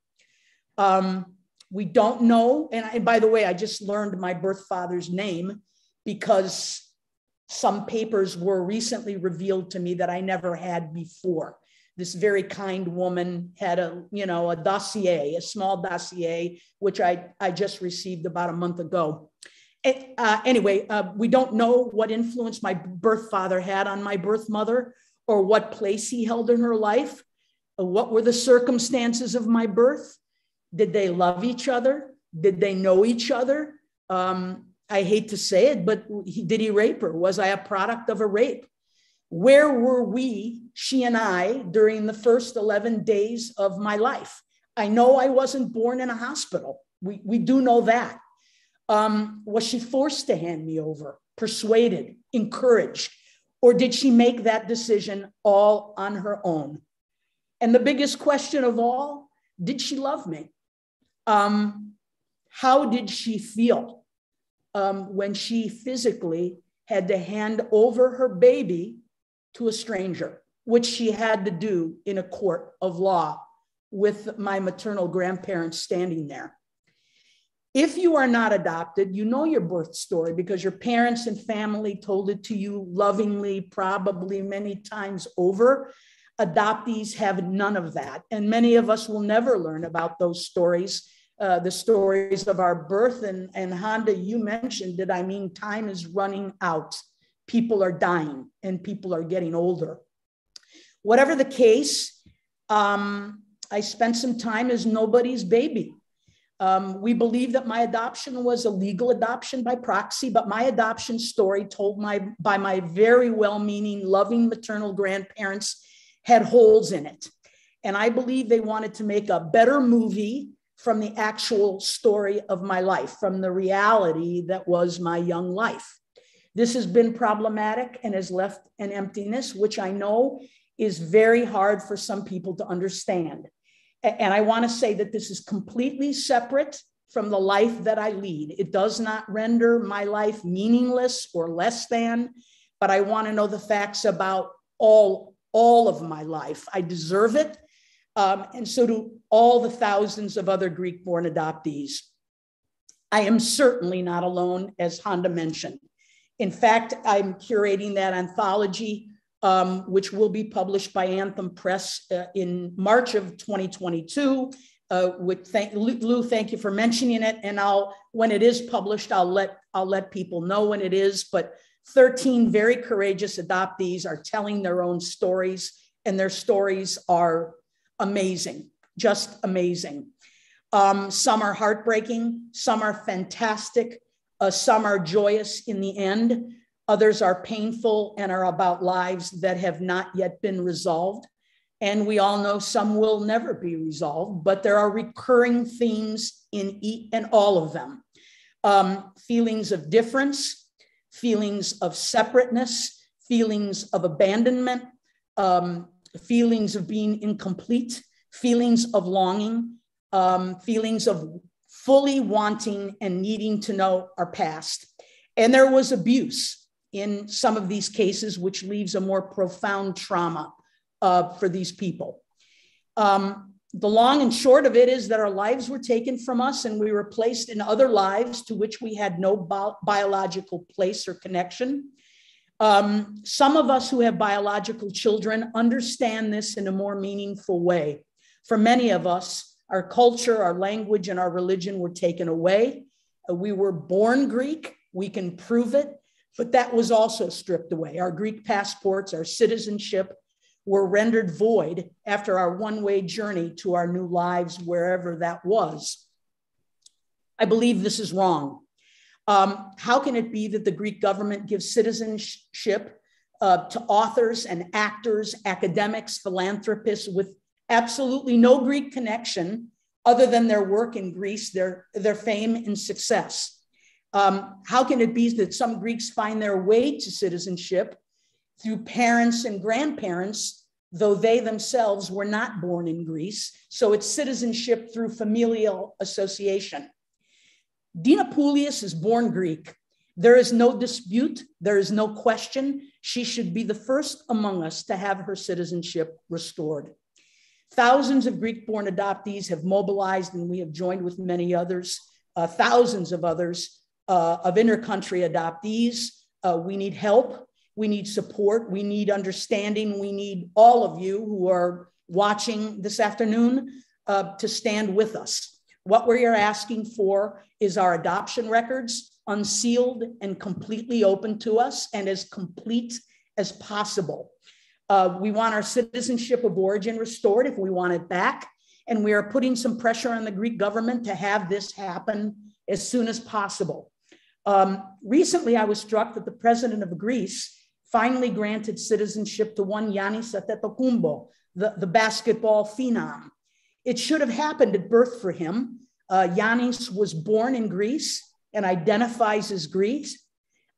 Um, we don't know. And, I, and by the way, I just learned my birth father's name because some papers were recently revealed to me that I never had before. This very kind woman had a, you know, a dossier, a small dossier, which I, I just received about a month ago. Uh, anyway, uh, we don't know what influence my birth father had on my birth mother or what place he held in her life. Uh, what were the circumstances of my birth? Did they love each other? Did they know each other? Um, I hate to say it, but he, did he rape her? Was I a product of a rape? Where were we, she and I, during the first 11 days of my life? I know I wasn't born in a hospital. We, we do know that. Um, was she forced to hand me over, persuaded, encouraged? Or did she make that decision all on her own? And the biggest question of all did she love me? Um, how did she feel um, when she physically had to hand over her baby to a stranger, which she had to do in a court of law with my maternal grandparents standing there? If you are not adopted, you know your birth story because your parents and family told it to you lovingly, probably many times over. Adoptees have none of that. And many of us will never learn about those stories uh, the stories of our birth. And, and Gonda, you mentioned it. I mean, time is running out. People are dying and people are getting older. Whatever the case, um, I spent some time as nobody's baby. Um, we believe that my adoption was a legal adoption by proxy, but my adoption story told my, by my very well meaning, loving maternal grandparents had holes in it. And I believe they wanted to make a better movie from the actual story of my life, from the reality that was my young life. This has been problematic and has left an emptiness, which I know is very hard for some people to understand. And I want to say that this is completely separate from the life that I lead. It does not render my life meaningless or less than, but I want to know the facts about all, all of my life. I deserve it. Um, and so do all the thousands of other Greek born adoptees. I am certainly not alone, as Gonda mentioned. In fact, I'm curating that anthology, um, which will be published by Anthem Press uh, in March of 2022. Uh, with thank, Lou, thank you for mentioning it. And I'll, when it is published, I'll let I'll let people know when it is. But 13 very courageous adoptees are telling their own stories, and their stories are amazing, just amazing. Um, some are heartbreaking, some are fantastic, uh, some are joyous in the end. Others are painful and are about lives that have not yet been resolved. And we all know some will never be resolved, but there are recurring themes in each and all of them um, feelings of difference, feelings of separateness, feelings of abandonment, um, feelings of being incomplete, feelings of longing, um, feelings of fully wanting and needing to know our past. And there was abuse in some of these cases, which leaves a more profound trauma uh, for these people. Um, the long and short of it is that our lives were taken from us and we were placed in other lives to which we had no bi- biological place or connection. Um, some of us who have biological children understand this in a more meaningful way. For many of us, our culture, our language, and our religion were taken away. Uh, we were born Greek, we can prove it, but that was also stripped away. Our Greek passports, our citizenship were rendered void after our one way journey to our new lives, wherever that was. I believe this is wrong. Um, how can it be that the Greek government gives citizenship uh, to authors and actors, academics, philanthropists with absolutely no Greek connection other than their work in Greece, their, their fame and success? Um, how can it be that some Greeks find their way to citizenship through parents and grandparents, though they themselves were not born in Greece? So it's citizenship through familial association. Dina Poulias is born Greek. There is no dispute, there is no question. She should be the first among us to have her citizenship restored. Thousands of Greek born adoptees have mobilized, and we have joined with many others, uh, thousands of others uh, of intercountry adoptees. Uh, we need help, we need support, we need understanding, we need all of you who are watching this afternoon uh, to stand with us. What we are asking for is our adoption records unsealed and completely open to us and as complete as possible. Uh, we want our citizenship of origin restored if we want it back. And we are putting some pressure on the Greek government to have this happen as soon as possible. Um, recently, I was struck that the president of Greece finally granted citizenship to one Yannis Antetokounmpo, the, the basketball phenom. It should have happened at birth for him. Uh, Yannis was born in Greece and identifies as Greek.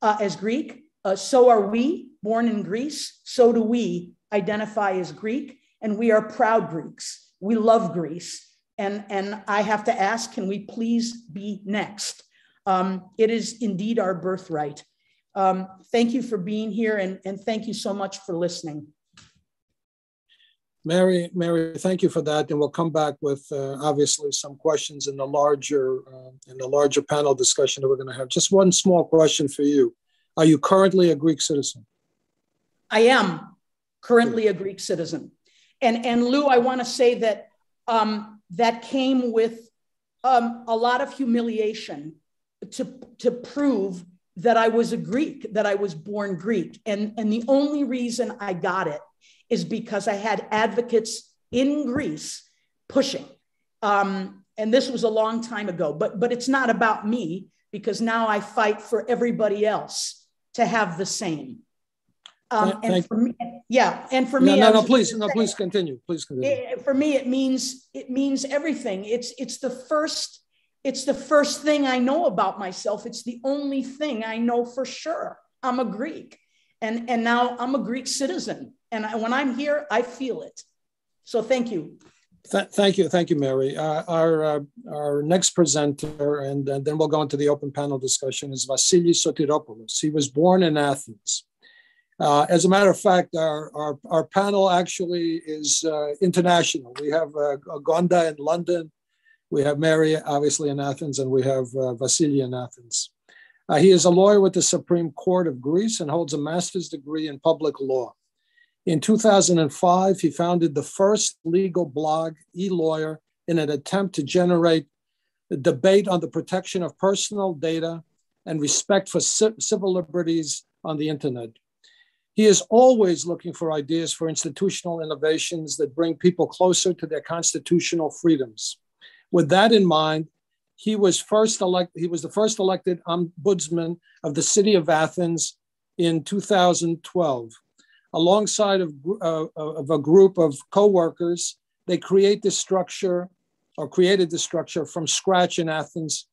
Uh, as Greek. Uh, so are we, born in Greece. So do we identify as Greek, and we are proud Greeks. We love Greece. And, and I have to ask, can we please be next? Um, it is indeed our birthright. Um, thank you for being here, and, and thank you so much for listening. Mary, Mary, thank you for that, and we'll come back with uh, obviously some questions in the larger uh, in the larger panel discussion that we're going to have. Just one small question for you: Are you currently a Greek citizen? I am currently a Greek citizen, and and Lou, I want to say that um, that came with um, a lot of humiliation to to prove that I was a Greek, that I was born Greek, and and the only reason I got it is because I had advocates in Greece pushing. Um, and this was a long time ago, but, but it's not about me because now I fight for everybody else to have the same. Um, and for me, yeah, and for me, no, no, no please, no, please continue, please continue. It, for me, it means it means everything. It's it's the first, it's the first thing I know about myself. It's the only thing I know for sure. I'm a Greek, and and now I'm a Greek citizen, and I, when I'm here, I feel it. So thank you. Th thank you, thank you, Mary. Uh, our uh, our next presenter, and, then we'll go into the open panel discussion, is Vasilis Sotiropoulos. He was born in Athens. Uh, as a matter of fact, our, our, our panel actually is uh, international. We have uh, Gonda in London, we have Mary, obviously, in Athens, and we have uh, Vasily in Athens. He is a lawyer with the Supreme Court of Greece and holds a master's degree in public law. In 2005, he founded the first legal blog, eLawyer, in an attempt to generate a debate on the protection of personal data and respect for civil liberties on the internet. He is always looking for ideas for institutional innovations that bring people closer to their constitutional freedoms. With that in mind, he was first elected, he was the first elected ombudsman of the city of Athens in 2012 alongside of, uh, of a group of co-workers, they create this structure or created this structure from scratch in Athens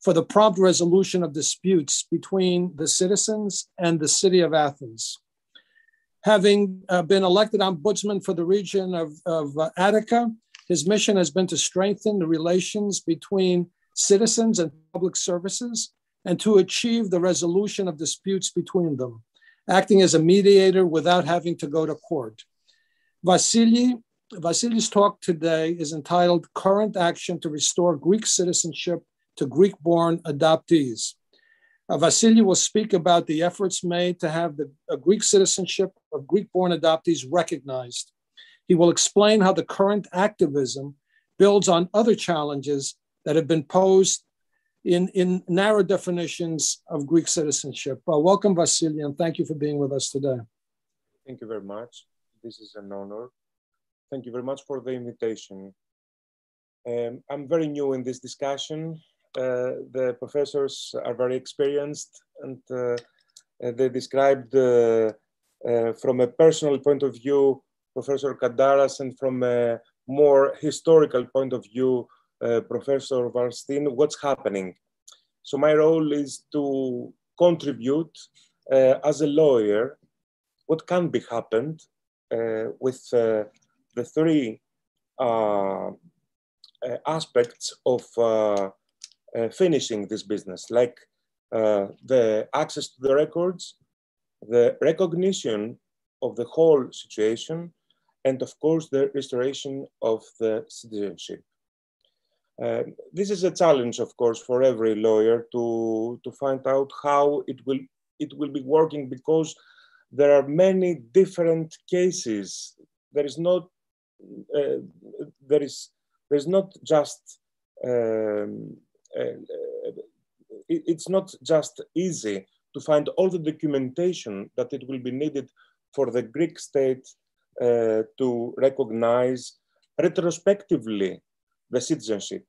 for the prompt resolution of disputes between the citizens and the city of Athens. Having uh, been elected ombudsman for the region of, of uh, Attica, his mission has been to strengthen the relations between citizens and public services and to achieve the resolution of disputes between them acting as a mediator without having to go to court. Vasily, Vasily's talk today is entitled Current Action to Restore Greek Citizenship to Greek born Adoptees. Uh, Vasily will speak about the efforts made to have the Greek citizenship of Greek born adoptees recognized. He will explain how the current activism builds on other challenges that have been posed in, in narrow definitions of Greek citizenship. Uh, welcome, Vasily, and thank you for being with us today. Thank you very much. This is an honor. Thank you very much for the invitation. Um, I'm very new in this discussion. Uh, the professors are very experienced and uh, uh they described uh, from a personal point of view, Professor Cardaras, and from a more historical point of view, Professor Van Steen, what's happening. So my role is to contribute as a lawyer what can be happened with the three uh, aspects of uh, uh, finishing this business, like the access to the records, the recognition of the whole situation, and of course, the restoration of the citizenship. Uh, this is a challenge, of course, for every lawyer to, to find out how it will, it will be working because there are many different cases. There is not, uh, there is, there's not just, um, uh, it, it's not just easy to find all the documentation that it will be needed for the Greek state uh, to recognize retrospectively the citizenship.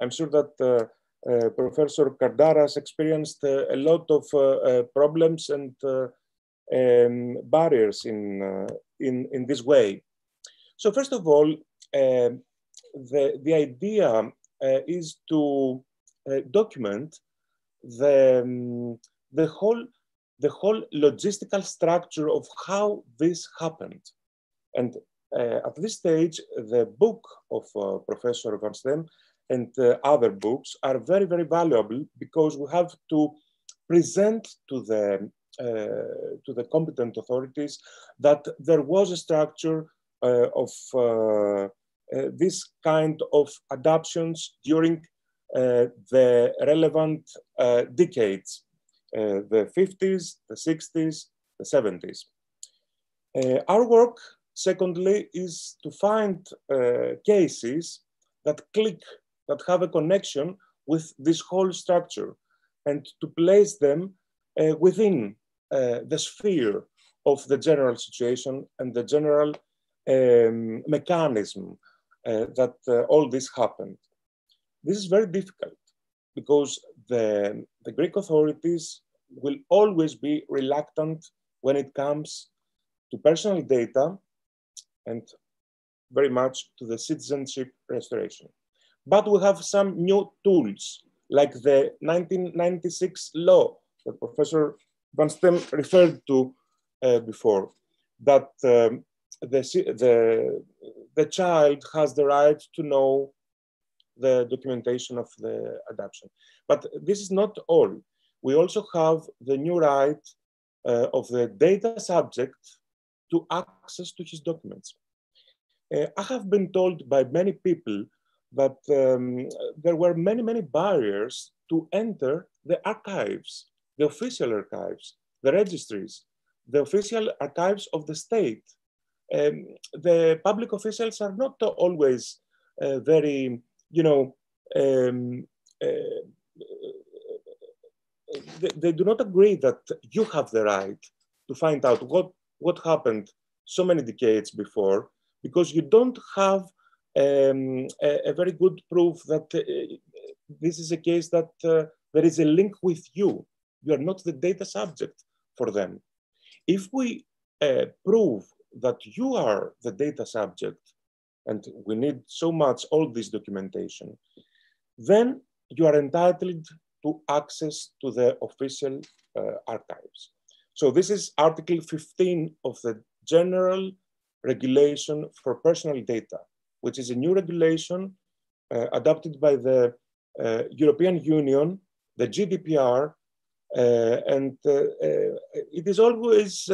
I'm sure that uh, uh, Professor Cardaras experienced uh, a lot of uh, uh, problems and um, barriers in, in, in this way. So first of all, um, the, the idea is to document the, um, the whole the whole logistical structure of how this happened. And uh, at this stage, the book of uh, Professor Van Steen and uh, other books are very, very valuable because we have to present to the, uh, to the competent authorities that there was a structure uh, of uh, this kind of adoptions during the relevant decades uh, the 50s, the 60s, the 70s. Uh, our work, secondly, is to find uh, cases that click, that have a connection with this whole structure and to place them within the sphere of the general situation and the general um, mechanism uh, that uh, all this happened. This is very difficult because the, the Greek authorities will always be reluctant when it comes to personal data and very much to the citizenship restoration. But we have some new tools, like the 1996 law that Professor Van Steen referred to uh, before, that um, the, the, the child has the right to know the documentation of the adoption. But this is not all we also have the new right uh, of the data subject to access to his documents. Uh, I have been told by many people that um, there were many, many barriers to enter the archives, the official archives, the registries, the official archives of the state. Um, the public officials are not always uh, very, you know, um, uh, they, they, do not agree that you have the right to find out what, what happened so many decades before, because you don't have um, a, a, very good proof that uh, this is a case that uh, there is a link with you. You are not the data subject for them. If we uh, prove that you are the data subject, and we need so much all this documentation, then you are entitled to access to the official uh, archives. So this is Article 15 of the General Regulation for Personal Data, which is a new regulation uh, adopted by the uh, European Union, the GDPR, uh, and uh, uh, it is always,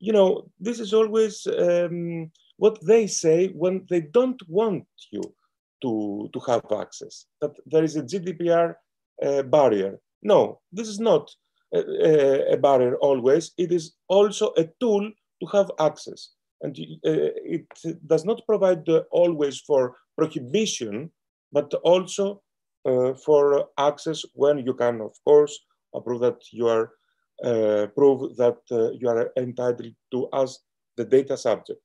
you know, this is always um, what they say when they don't want you to, to have access, that there is a GDPR barrier. No, this is not a, a, barrier always. It is also a tool to have access. And uh, it does not provide always for prohibition, but also uh, for access when you can, of course, prove that you are uh, prove that uh, you are entitled to as the data subject.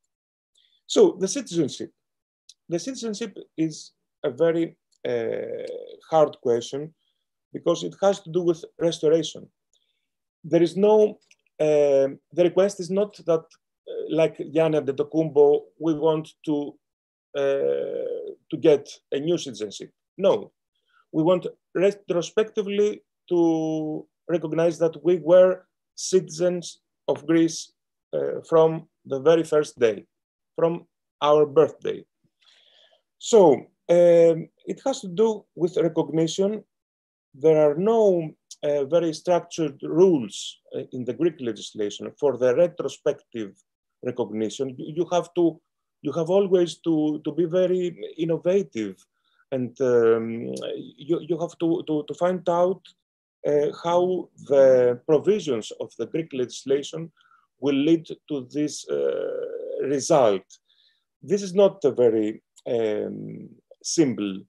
So the citizenship. The citizenship is a very uh, hard question because it has to do with restoration. There is no, uh, the request is not that, uh, like Gianni Antetokounmpo, we want to, uh, to get a new citizenship. No, we want retrospectively to recognize that we were citizens of Greece uh, from the very first day, from our birthday. So um, it has to do with recognition. There are no uh, very structured rules uh, in the Greek legislation for the retrospective recognition. You have to, you have always to, to be very innovative and um, you, you have to, to, to find out uh, how the provisions of the Greek legislation will lead to this uh, result. This is not a very um, simple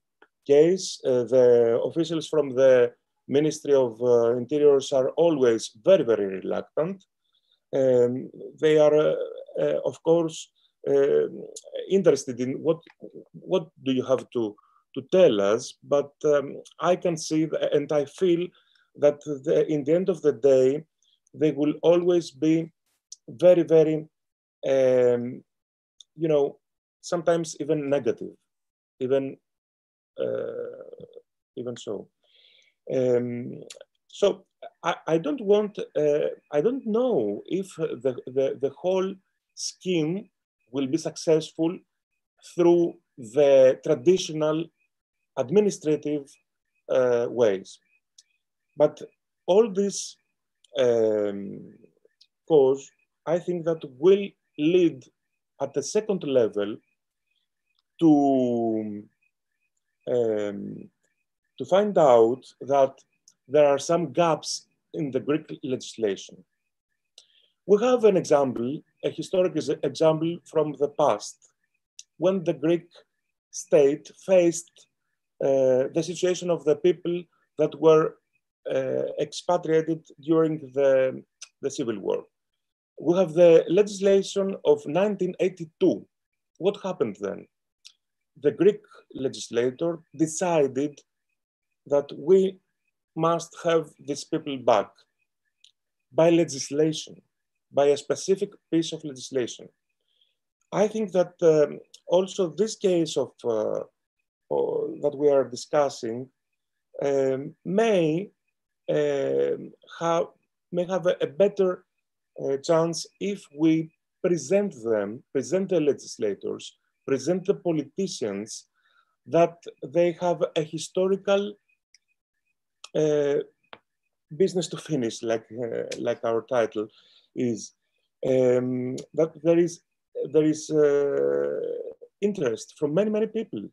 case. Uh, the officials from the Ministry of uh, Interiors are always very, very reluctant. Um, they are, uh, of course, interested in what, what do you have to to tell us, but um, I can see and I feel that the, in the end of the day, they will always be very, very, um, you know, sometimes even negative, even, even so. Um, so I, I, don't want, uh, I don't know if the, the, the whole scheme will be successful through the traditional administrative uh, ways. But all this um, cause, I think that will lead at the second level to, um, to find out that there are some gaps in the Greek legislation. We have an example, a historic example from the past, when the Greek state faced uh, the situation of the people that were uh, expatriated during the, the Civil War. We have the legislation of 1982. What happened then? The Greek legislator decided that we must have these people back by legislation, by a specific piece of legislation. I think that um, also this case of uh, that we are discussing um, may um, have may have a, a better uh, chance if we present them, present the legislators, present the politicians that they have a historical uh, business to finish, like uh, like our title is. Um, that there is there is uh, interest from many many people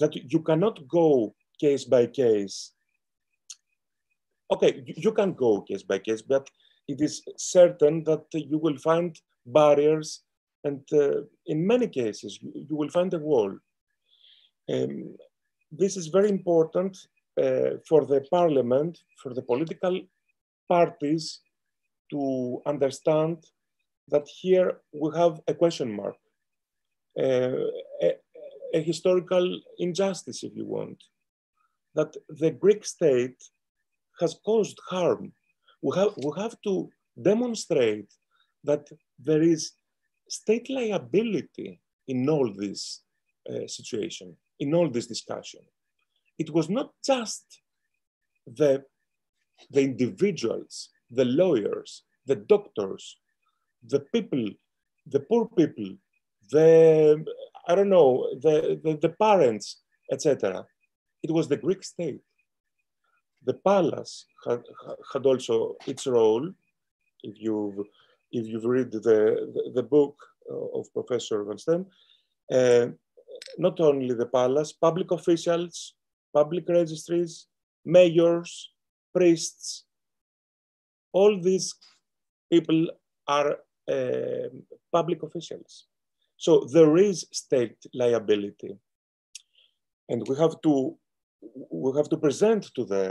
that you cannot go case by case. Okay, you can go case by case, but it is certain that you will find barriers and uh, in many cases you, you, will find a wall. Um, this is very important uh, for the parliament, for the political parties to understand that here we have a question mark. Uh, a historical injustice, if you want, that the Greek state has caused harm. We have, we have to demonstrate that there is state liability in all this uh, situation, in all this discussion. It was not just the, the individuals, the lawyers, the doctors, the people, the poor people, the I don't know, the, the, the parents, etc. It was the Greek state. The palace had, had also its role. If you've, if you've read the, the, the book of Professor Van Steen, uh, not only the palace, public officials, public registries, mayors, priests, all these people are uh, public officials. So there is state liability. And we have to, we have to present to the,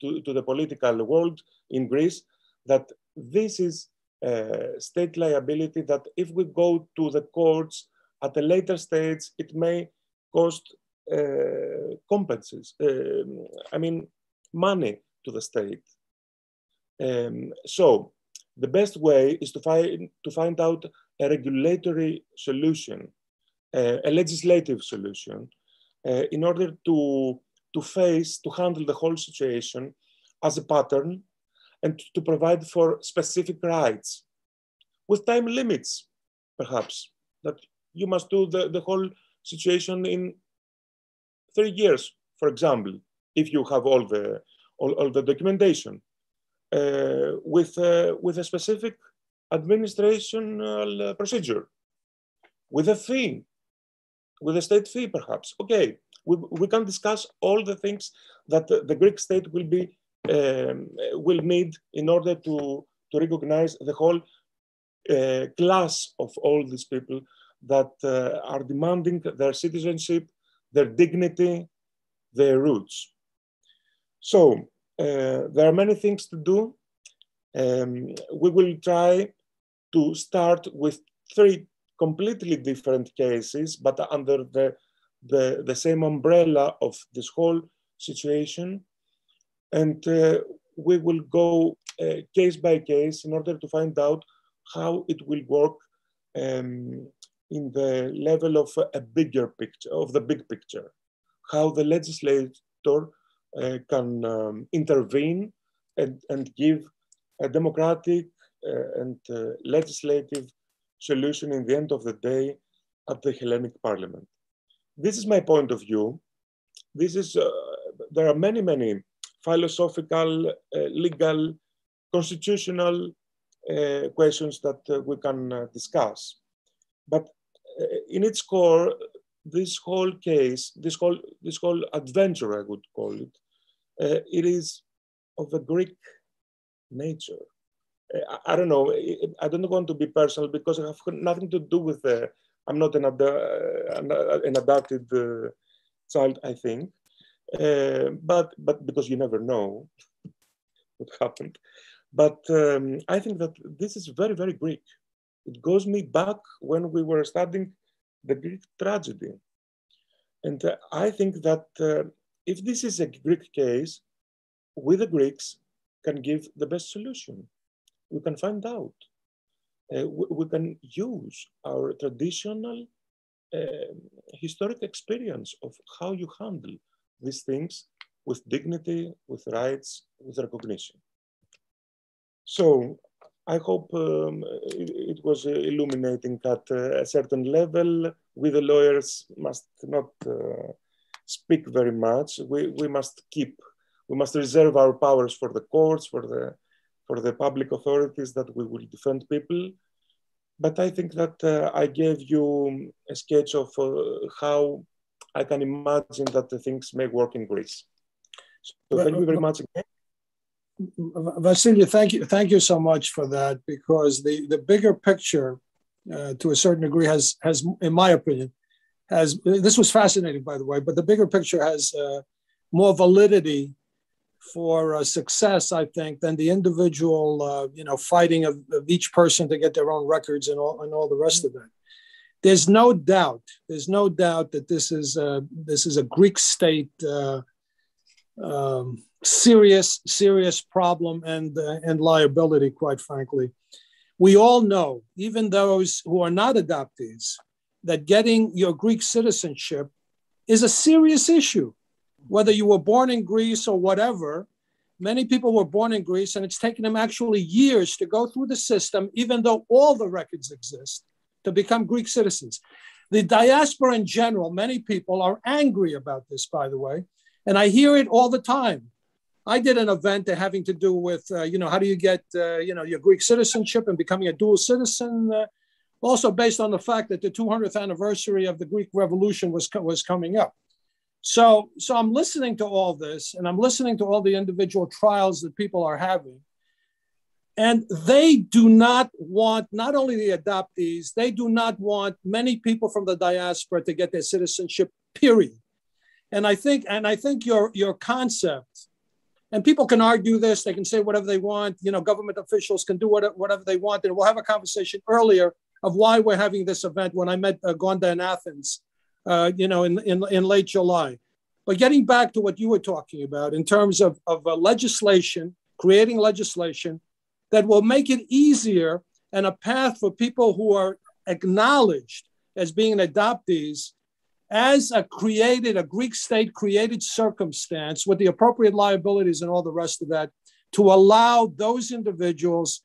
to, to the political world in Greece that this is uh, state liability that if we go to the courts at a later stage, it may cost uh, compensates, um, I mean, money to the state. Um, so the best way is to find, to find out a regulatory solution, uh, a legislative solution, uh, in order to, to face, to handle the whole situation as a pattern and to provide for specific rights with time limits, perhaps, that you must do the, the whole situation in three years, for example, if you have all the, all, all the documentation, uh, with, uh, with a specific administrational uh, procedure, with a fee, with a state fee perhaps. Okay, we, we can discuss all the things that the, the Greek state will be um, will need in order to, to recognize the whole uh, class of all these people that uh, are demanding their citizenship, their dignity, their roots. So uh, there are many things to do. Um, we will try to start with three completely different cases, but under the, the, the same umbrella of this whole situation. And uh, we will go uh, case by case in order to find out how it will work um, in the level of a bigger picture, of the big picture, how the legislator uh, can um, intervene and, and give a democratic uh, and uh, legislative solution in the end of the day at the Hellenic Parliament. This is my point of view. This is, uh, there are many, many philosophical, uh, legal, constitutional uh, questions that uh, we can uh, discuss. But in its core, this whole case, this whole, this whole adventure, I would call it, it is of a Greek nature. I, I don't know. I don't want to be personal because I have nothing to do with. I'm not an, ad, an adopted uh, child, I think, uh, but but because you never know what happened. But um, I think that this is very, very Greek. It goes me back when we were studying the Greek tragedy. And uh, I think that uh, if this is a Greek case, we the Greeks can give the best solution. We can find out. Uh, we, we, can use our traditional uh, historic experience of how you handle these things with dignity, with rights, with recognition. So I hope um, it, it, was illuminating at a certain level. We, the lawyers, must not uh, speak very much. We, we must keep, we must reserve our powers for the courts, for the, for the public authorities that we will defend people. But I think that uh, I gave you a sketch of uh, how I can imagine that the things may work in Greece. So thank you very much again. Vasily, thank you, thank you so much for that because the the bigger picture, uh, to a certain degree, has has, in my opinion, has this was fascinating by the way, but the bigger picture has uh, more validity for uh, success, I think, than the individual, uh, you know, fighting of, of, each person to get their own records and all and all the rest of it. There's no doubt. There's no doubt that this is a, this is a Greek state. Uh, um, serious, serious problem and, uh, and liability, quite frankly. We all know, even those who are not adoptees, that getting your Greek citizenship is a serious issue. Whether you were born in Greece or whatever, many people were born in Greece and it's taken them actually years to go through the system, even though all the records exist, to become Greek citizens. The diaspora in general, many people are angry about this, by the way, and I hear it all the time. I did an event having to do with, uh, you know, how do you get, uh, you know, your Greek citizenship and becoming a dual citizen. Uh, also based on the fact that the 200th anniversary of the Greek Revolution was was coming up. So, so I'm listening to all this, and I'm listening to all the individual trials that people are having, and they do not want not only the adoptees, they do not want many people from the diaspora to get their citizenship. Period. And I think, and I think your your concept and people can argue this, they can say whatever they want, you know, government officials can do whatever they want. And we'll have a conversation earlier of why we're having this event when I met uh, Gonda in Athens, uh, you know, in, in, in late July. But getting back to what you were talking about in terms of, of uh, legislation, creating legislation that will make it easier and a path for people who are acknowledged as being adoptees as a created, a Greek state created circumstance with the appropriate liabilities and all the rest of that to allow those individuals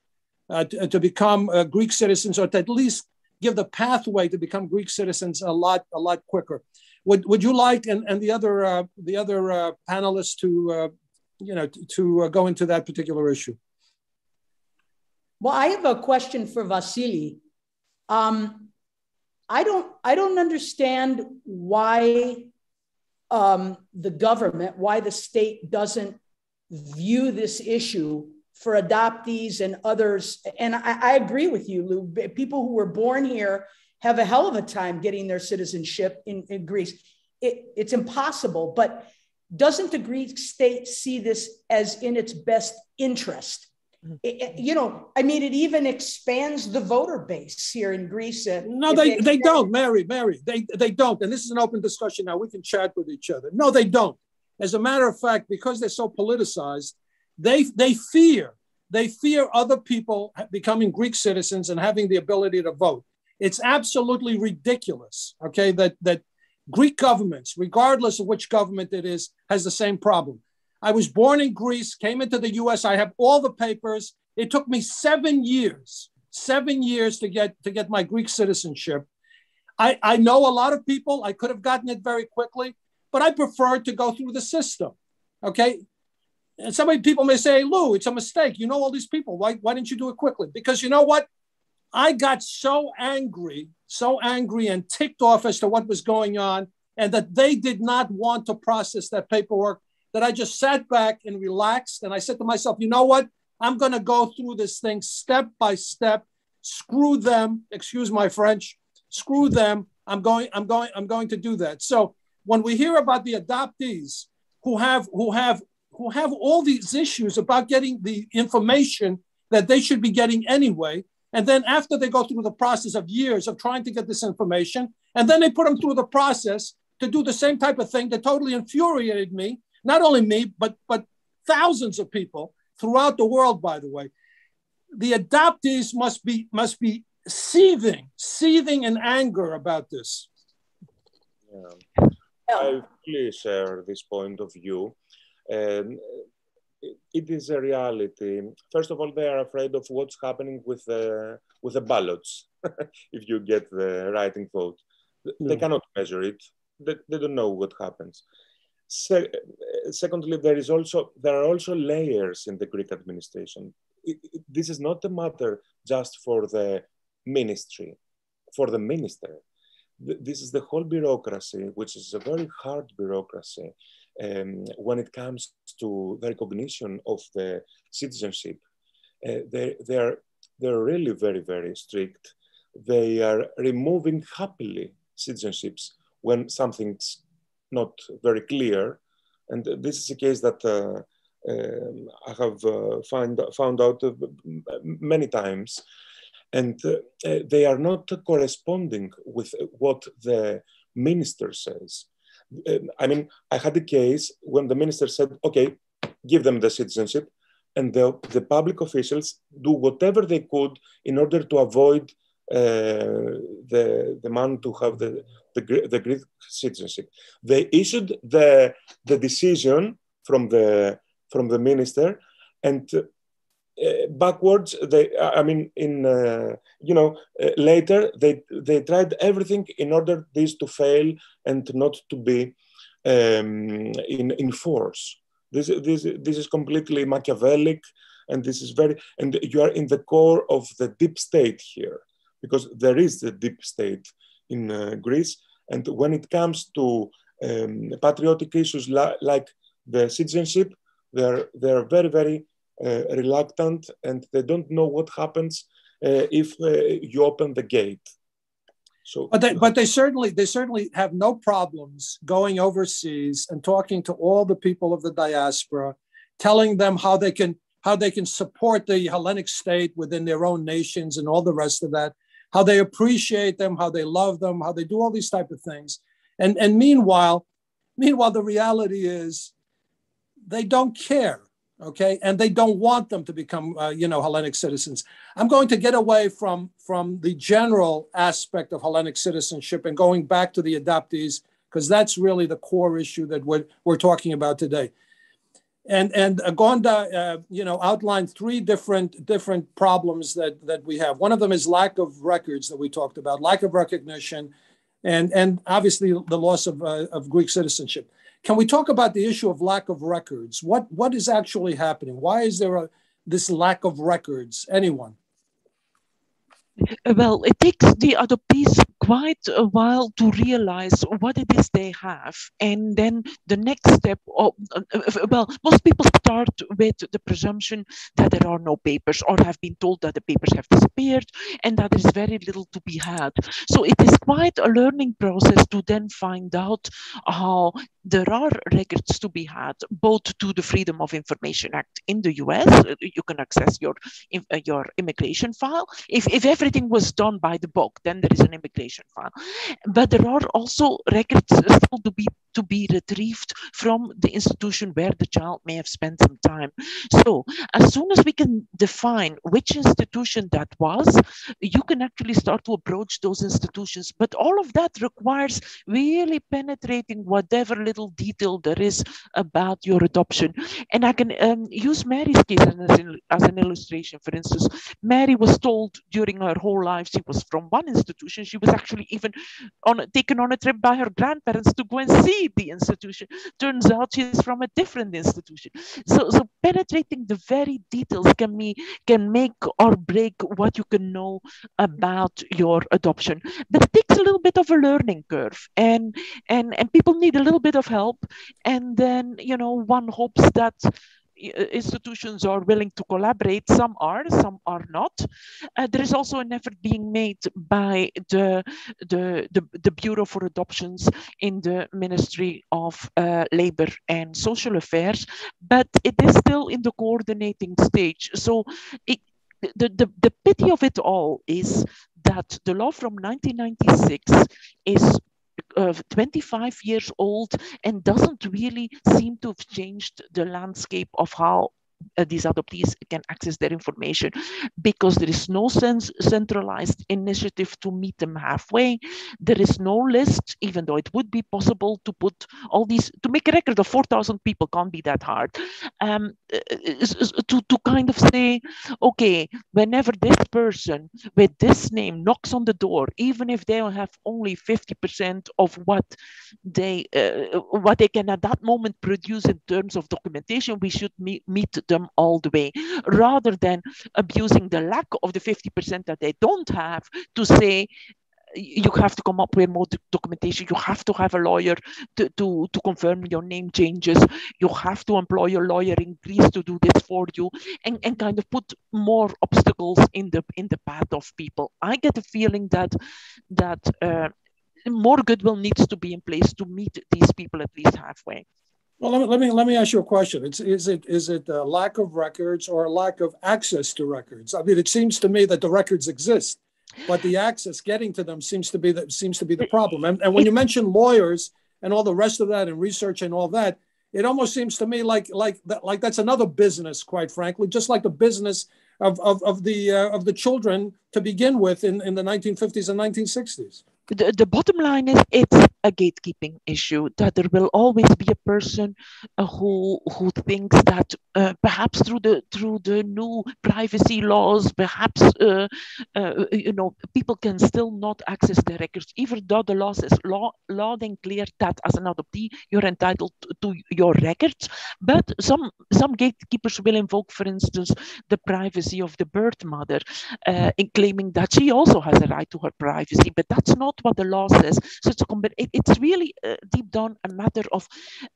uh, to, to, become uh, Greek citizens or to at least give the pathway to become Greek citizens a lot, a lot quicker. Would, would you like and, and the other, uh, the other uh, panelists to, uh, you know, to, to uh, go into that particular issue? Well, I have a question for Vasily. Um, I don't I don't understand why um, the government, why the state doesn't view this issue for adoptees and others. And I, I agree with you, Lou. People who were born here have a hell of a time getting their citizenship in, in Greece. It, it's impossible, but doesn't the Greek state see this as in its best interest? It, you know, I mean, it even expands the voter base here in Greece. No, they, they, they don't, Mary, Mary, they, they don't. And this is an open discussion now. We can chat with each other. No, they don't. As a matter of fact, because they're so politicized, they, they fear, they fear other people becoming Greek citizens and having the ability to vote. It's absolutely ridiculous, okay, that, that Greek governments, regardless of which government it is, has the same problem. I was born in Greece, came into the US. I have all the papers. It took me seven years, seven years to get to get my Greek citizenship. I, I know a lot of people. I could have gotten it very quickly, but I prefer to go through the system. Okay. And some people may say, Lou, it's a mistake. You know all these people. Why, why didn't you do it quickly? Because you know what? I got so angry, so angry and ticked off as to what was going on, and that they did not want to process that paperwork that I just sat back and relaxed. And I said to myself, you know what? I'm going to go through this thing step by step. Screw them. Excuse my French. Screw them. I'm going. I'm going. I'm going to do that. So when we hear about the adoptees who have who have who have all these issues about getting the information that they should be getting anyway, and then after they go through the process of years of trying to get this information, and then they put them through the process to do the same type of thing that totally infuriated me not only me, but, but thousands of people throughout the world, by the way. The adoptees must be, must be seething, seething in anger about this. Yeah. I fully share this point of view. Um, it is a reality. First of all, they are afraid of what's happening with the with the ballots. (laughs) if you get the writing vote, they cannot measure it. They, they don't know what happens. Se secondly, there is also there are also layers in the Greek administration. It, it, this is not a matter just for the ministry, for the minister. This is the whole bureaucracy, which is a very hard bureaucracy um, when it comes to the recognition of the citizenship. Uh, they, they are they're really very very strict. They are removing happily citizenships when something's not very clear. And this is a case that uh, um, I have uh, find, found out uh, many times. And uh, they are not corresponding with what the minister says. Um, I mean, I had a case when the minister said, okay, give them the citizenship, and the, the public officials do whatever they could in order to avoid the, the man to have the, the, the Greek citizenship. They issued the, the decision from the, from the minister and uh, backwards they i mean in uh, you know uh, later they they tried everything in order this to fail and not to be um, in in force this this this is completely machiavellic and this is very and you are in the core of the deep state here because there is a deep state in uh, Greece. And when it comes to um, patriotic issues li like the citizenship, they're, they're very, very uh, reluctant and they don't know what happens uh, if uh, you open the gate. So, but they, but they certainly they certainly have no problems going overseas and talking to all the people of the diaspora telling them how they can how they can support the Hellenic state within their own nations and all the rest of that, how they appreciate them, how they love them, how they do all these type of things. And, and meanwhile, meanwhile, the reality is they don't care, okay? And they don't want them to become, uh, you know, Hellenic citizens. I'm going to get away from, from the general aspect of Hellenic citizenship and going back to the adoptees, because that's really the core issue that we're, we're talking about today and and Gonda, uh, you know, outlined three different different problems that that we have. One of them is lack of records that we talked about, lack of recognition, and and obviously the loss of uh, of Greek citizenship. Can we talk about the issue of lack of records? What what is actually happening? Why is there a this lack of records? Anyone? Well, it takes the adoptees quite a while to realize what it is they have. And then the next step, of, uh, well, most people start with the presumption that there are no papers or have been told that the papers have disappeared and that there is very little to be had. So it is quite a learning process to then find out how there are records to be had, both to the Freedom of Information Act in the US. You can access your, uh, your immigration file. If, if everything was done by the book, then there is an immigration file. But there are also records still to be to be retrieved from the institution where the child may have spent some time. So as soon as we can define which institution that was, you can actually start to approach those institutions. But all of that requires really penetrating whatever little detail there is about your adoption. And I can um, use Mary's case as an, as an illustration. For instance, Mary was told during her whole life she was from one institution. She was actually even on taken on a trip by her grandparents to go and see the institution. Turns out she's from a different institution. So, so penetrating the very details can be can make or break what you can know about your adoption. But it takes a little bit of a learning curve, and and and people need a little bit of help. And then you know one hopes that institutions are willing to collaborate. Some are, some are not. Uh, there is also an effort being made by the, the, the, the Bureau for Adoptions in the Ministry of uh, Labor and Social Affairs, but it is still in the coordinating stage. So it, the, the, the pity of it all is that the law from 1996 is uh, 25 years old and doesn't really seem to have changed the landscape of how uh, these adoptees can access their information because there is no sense centralized initiative to meet them halfway. There is no list, even though it would be possible to put all these, to make a record of 4,000 people can't be that hard. Um, uh, to, to kind of say, okay, whenever this person with this name knocks on the door, even if they have only 50% of what they, uh, what they can at that moment produce in terms of documentation, we should meet, meet them all the way rather than abusing the lack of the 50% that they don't have to say you have to come up with more documentation. You have to have a lawyer to, to, to confirm your name changes. You have to employ a lawyer in Greece to do this for you and, and kind of put more obstacles in the in the path of people. I get the feeling that that uh, more goodwill needs to be in place to meet these people at least halfway. Well, let me, let me ask you a question. It's, is it is it a lack of records or a lack of access to records? I mean, it seems to me that the records exist, but the access getting to them seems to be the seems to be the problem. And, and when you mention lawyers and all the rest of that and research and all that, it almost seems to me like like that like that's another business, quite frankly, just like the business of of, of the uh, of the children to begin with in, in the 1950s and 1960s the, the bottom line is it's a gatekeeping issue that there will always be a person uh, who who thinks that uh, perhaps through the through the new privacy laws perhaps uh, uh you know people can still not access their records. Even though the law says law loud and clear that as an adoptee you're entitled to, to your records. But some some gatekeepers will invoke for instance the privacy of the birth mother uh, in claiming that she also has a right to her privacy but that's not what the law says. So it's, it, it's really uh, deep down a matter of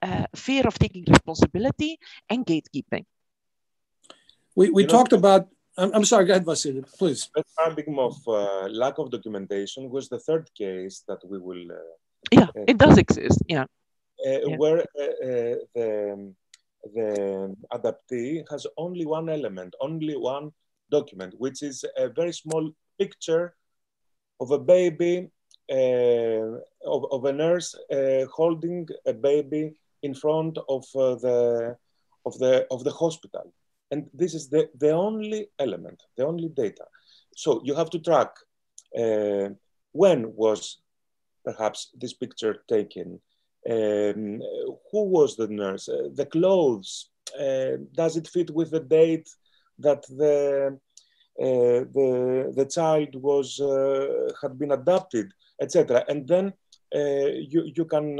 uh, fear of taking responsibility and gatekeeping. We, we talked know, about, I'm, I'm, sorry, go ahead, Vasily, please. The paradigm of uh, lack of documentation was the third case that we will. Uh, yeah, uh, it does exist, yeah. Uh, yeah. Where the, um, the adoptee has only one element, only one document, which is a very small picture of a baby, of, of, a nurse uh, holding a baby in front of uh, the of the of the hospital, and this is the the only element, the only data. So you have to track uh, when was perhaps this picture taken, um, who was the nurse, uh, the clothes, uh, does it fit with the date that the uh, the the child was uh, had been adopted, etc. And then uh, you you can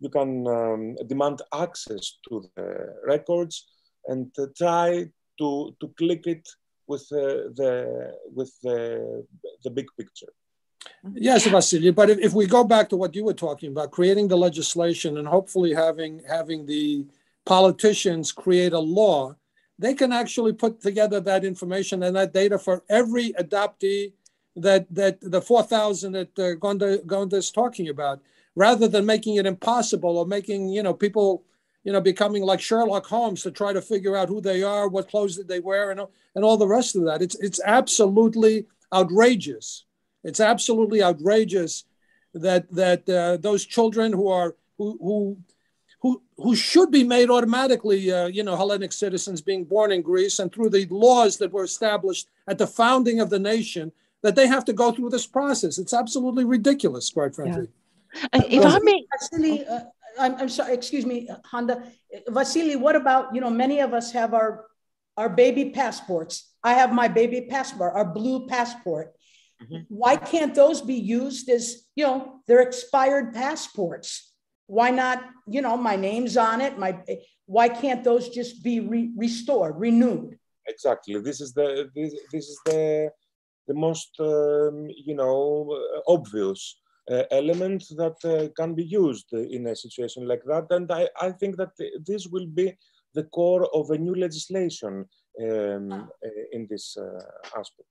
you can um, demand access to the records and try to to click it with the with the the big picture. Yes, Vasily. But if, if we go back to what you were talking about, creating the legislation and hopefully having having the politicians create a law they can actually put together that information and that data for every adoptee that that the 4,000 that uh, Gonda, Gonda is talking about, rather than making it impossible or making you know people you know becoming like Sherlock Holmes to try to figure out who they are, what clothes did they wear, and and all the rest of that. It's it's absolutely outrageous. It's absolutely outrageous that that uh, those children who are who who who, who should be made automatically, uh, you know, Hellenic citizens being born in Greece and through the laws that were established at the founding of the nation, that they have to go through this process. It's absolutely ridiculous, quite frankly. Yeah. if I may, Vasily, uh, I'm, I'm sorry, excuse me, Gonda. Vasily, what about, you know, many of us have our, our baby passports. I have my baby passport, our blue passport. Mm-hmm. Why can't those be used as, you know, they're expired passports? Why not, you know, my name's on it. My why can't those just be re- restored, renewed? Exactly. This is the this, this is the the most um, you know obvious uh, element that uh, can be used in a situation like that. And I, I think that this will be the core of a new legislation um, ah. in this uh, aspect.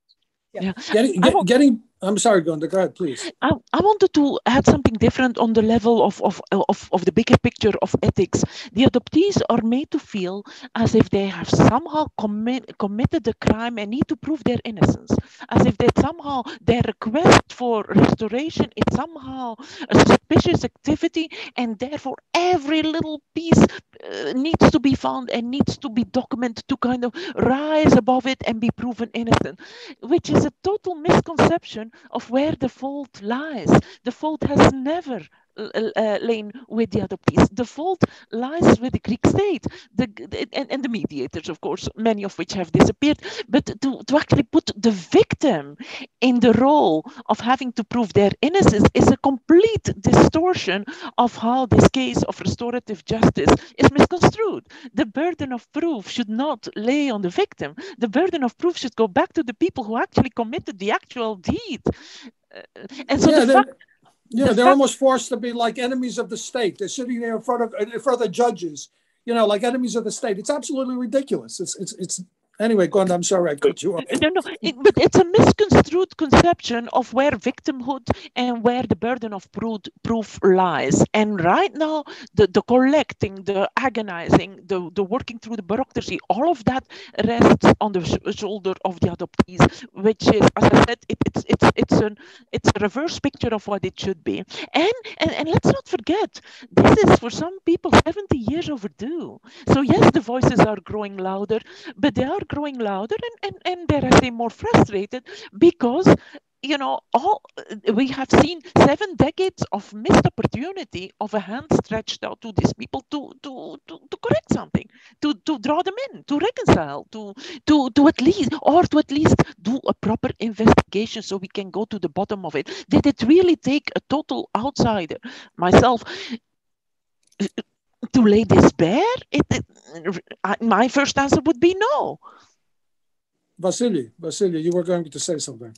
Yeah. Getting, get, getting I'm sorry, Gonda, go ahead, please. I, I wanted to add something different on the level of, of, of, of the bigger picture of ethics. The adoptees are made to feel as if they have somehow commit, committed a crime and need to prove their innocence, as if that somehow their request for restoration is somehow a suspicious activity, and therefore every little piece uh, needs to be found and needs to be documented to kind of rise above it and be proven innocent, which is a total misconception of where the fault lies. The fault has never uh, lain with the adoptees. The fault lies with the Greek state the, the, and, and, the mediators, of course, many of which have disappeared. But to, to actually put the victim in the role of having to prove their innocence is a complete distortion of how this case of restorative justice is misconstrued. The burden of proof should not lay on the victim. The burden of proof should go back to the people who actually committed the actual deed. Uh, and so yeah, the fact yeah, they're almost forced to be like enemies of the state. They're sitting there in front of in front of the judges, you know, like enemies of the state. It's absolutely ridiculous. It's it's it's Anyway, Gwen, I'm sorry I cut you off. No, no, it, but it's a misconstrued conception of where victimhood and where the burden of proof, proof lies. And right now, the, the collecting, the agonizing, the, the working through the bureaucracy, all of that rests on the sh- shoulder of the adoptees, which is, as I said, it, it's it's it's an it's a reverse picture of what it should be. And, and and let's not forget, this is for some people 70 years overdue. So yes, the voices are growing louder, but they are growing louder and, and, and dare I say more frustrated because you know all we have seen seven decades of missed opportunity of a hand stretched out to these people to to to, to correct something to to draw them in to reconcile to to to at least or to at least do a proper investigation so we can go to the bottom of it. Did it really take a total outsider? Myself to lay this bare? It, it, my first answer would be no. Vasily, Vasily, you were going to say something.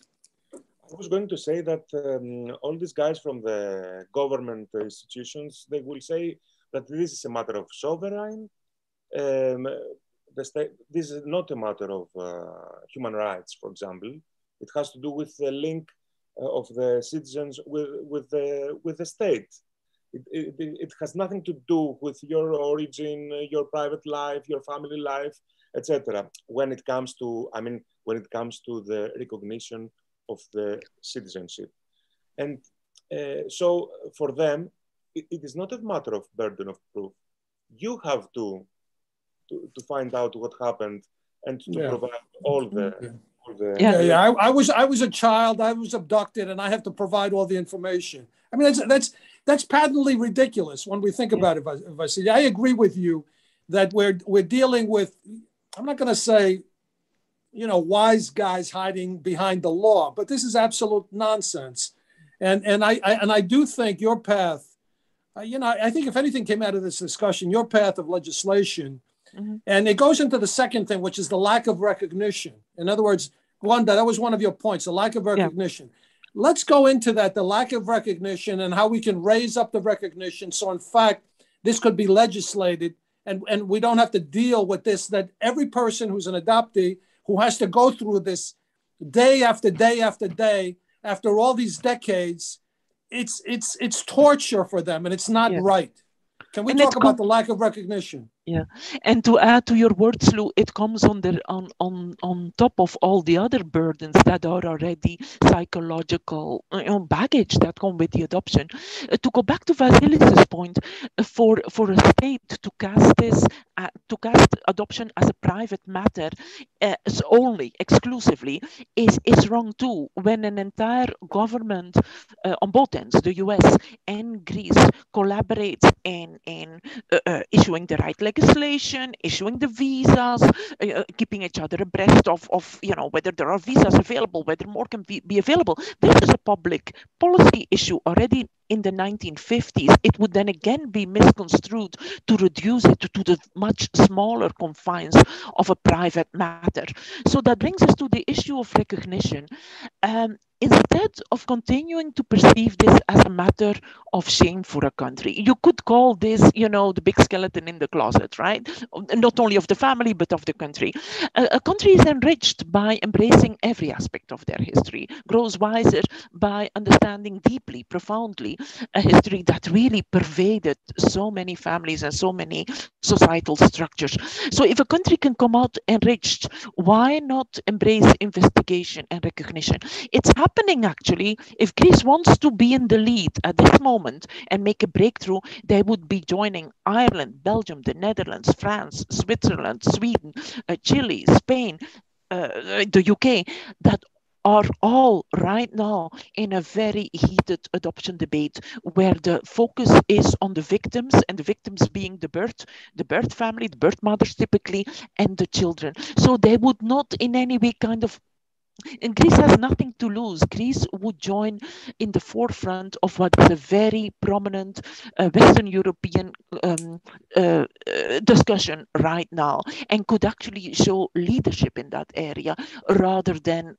I was going to say that um, all these guys from the government institutions, they will say that this is a matter of sovereign. Um, the state, this is not a matter of uh, human rights, for example. It has to do with the link uh, of the citizens with, with, the, with the state It, it, it, has nothing to do with your origin, your private life, your family life, etc. When it comes to, I mean, when it comes to the recognition of the citizenship. And uh, so for them, it, it is not a matter of burden of proof. You have to, to, to find out what happened and to yeah. provide all the, yeah. all the yeah, yeah. I, I, was I was a child. I was abducted, and I have to provide all the information. I mean, that's that's that's patently ridiculous when we think yeah. about it. Vasily, I agree with you that we're we're dealing with. I'm not going to say, you know, wise guys hiding behind the law, but this is absolute nonsense. And and I, I and I do think your path. Uh, you know, I think if anything came out of this discussion, your path of legislation Mm-hmm. And it goes into the second thing, which is the lack of recognition. In other words, Gonda, that was one of your points, the lack of recognition. Yeah. Let's go into that, the lack of recognition and how we can raise up the recognition. So, in fact, this could be legislated and, and we don't have to deal with this that every person who's an adoptee who has to go through this day after day after day after all these decades it's it's it's torture for them and it's not right. Can we and talk about the lack of recognition yeah. And to add to your words lou it comes on the on on on top of all the other burdens that are already psychological baggage that come with the adoption. Uh, to go back to vasilis's point uh, for for a state to cast this uh, to cast adoption as a private matter uh, only exclusively is is wrong too. When an entire government uh, on both ends the us and greece collaborates in in issuing the right legislation, issuing the visas, uh, keeping each other abreast of, of, you know, whether there are visas available, whether more can be, be available. This is a public policy issue already in the 1950s, it would then again be misconstrued to reduce it to, the much smaller confines of a private matter. So that brings us to the issue of recognition. Um, instead of continuing to perceive this as a matter of shame for a country, you could call this, you know, the big skeleton in the closet, right? Not only of the family, but of the country. A, a country is enriched by embracing every aspect of their history, grows wiser by understanding deeply, profoundly a history that really pervaded so many families and so many societal structures. So if a country can come out enriched, why not embrace investigation and recognition? It's happening actually. If Greece wants to be in the lead at this moment and make a breakthrough, they would be joining Ireland, Belgium, the Netherlands, France, Switzerland, Sweden, uh, Chile, Spain, uh, the UK, that are all right now in a very heated adoption debate where the focus is on the victims and the victims being the birth, the birth family, the birth mothers typically, and the children. So they would not in any way kind of and Greece has nothing to lose. Greece would join in the forefront of what is a very prominent uh, Western European um, uh, uh, discussion right now and could actually show leadership in that area rather than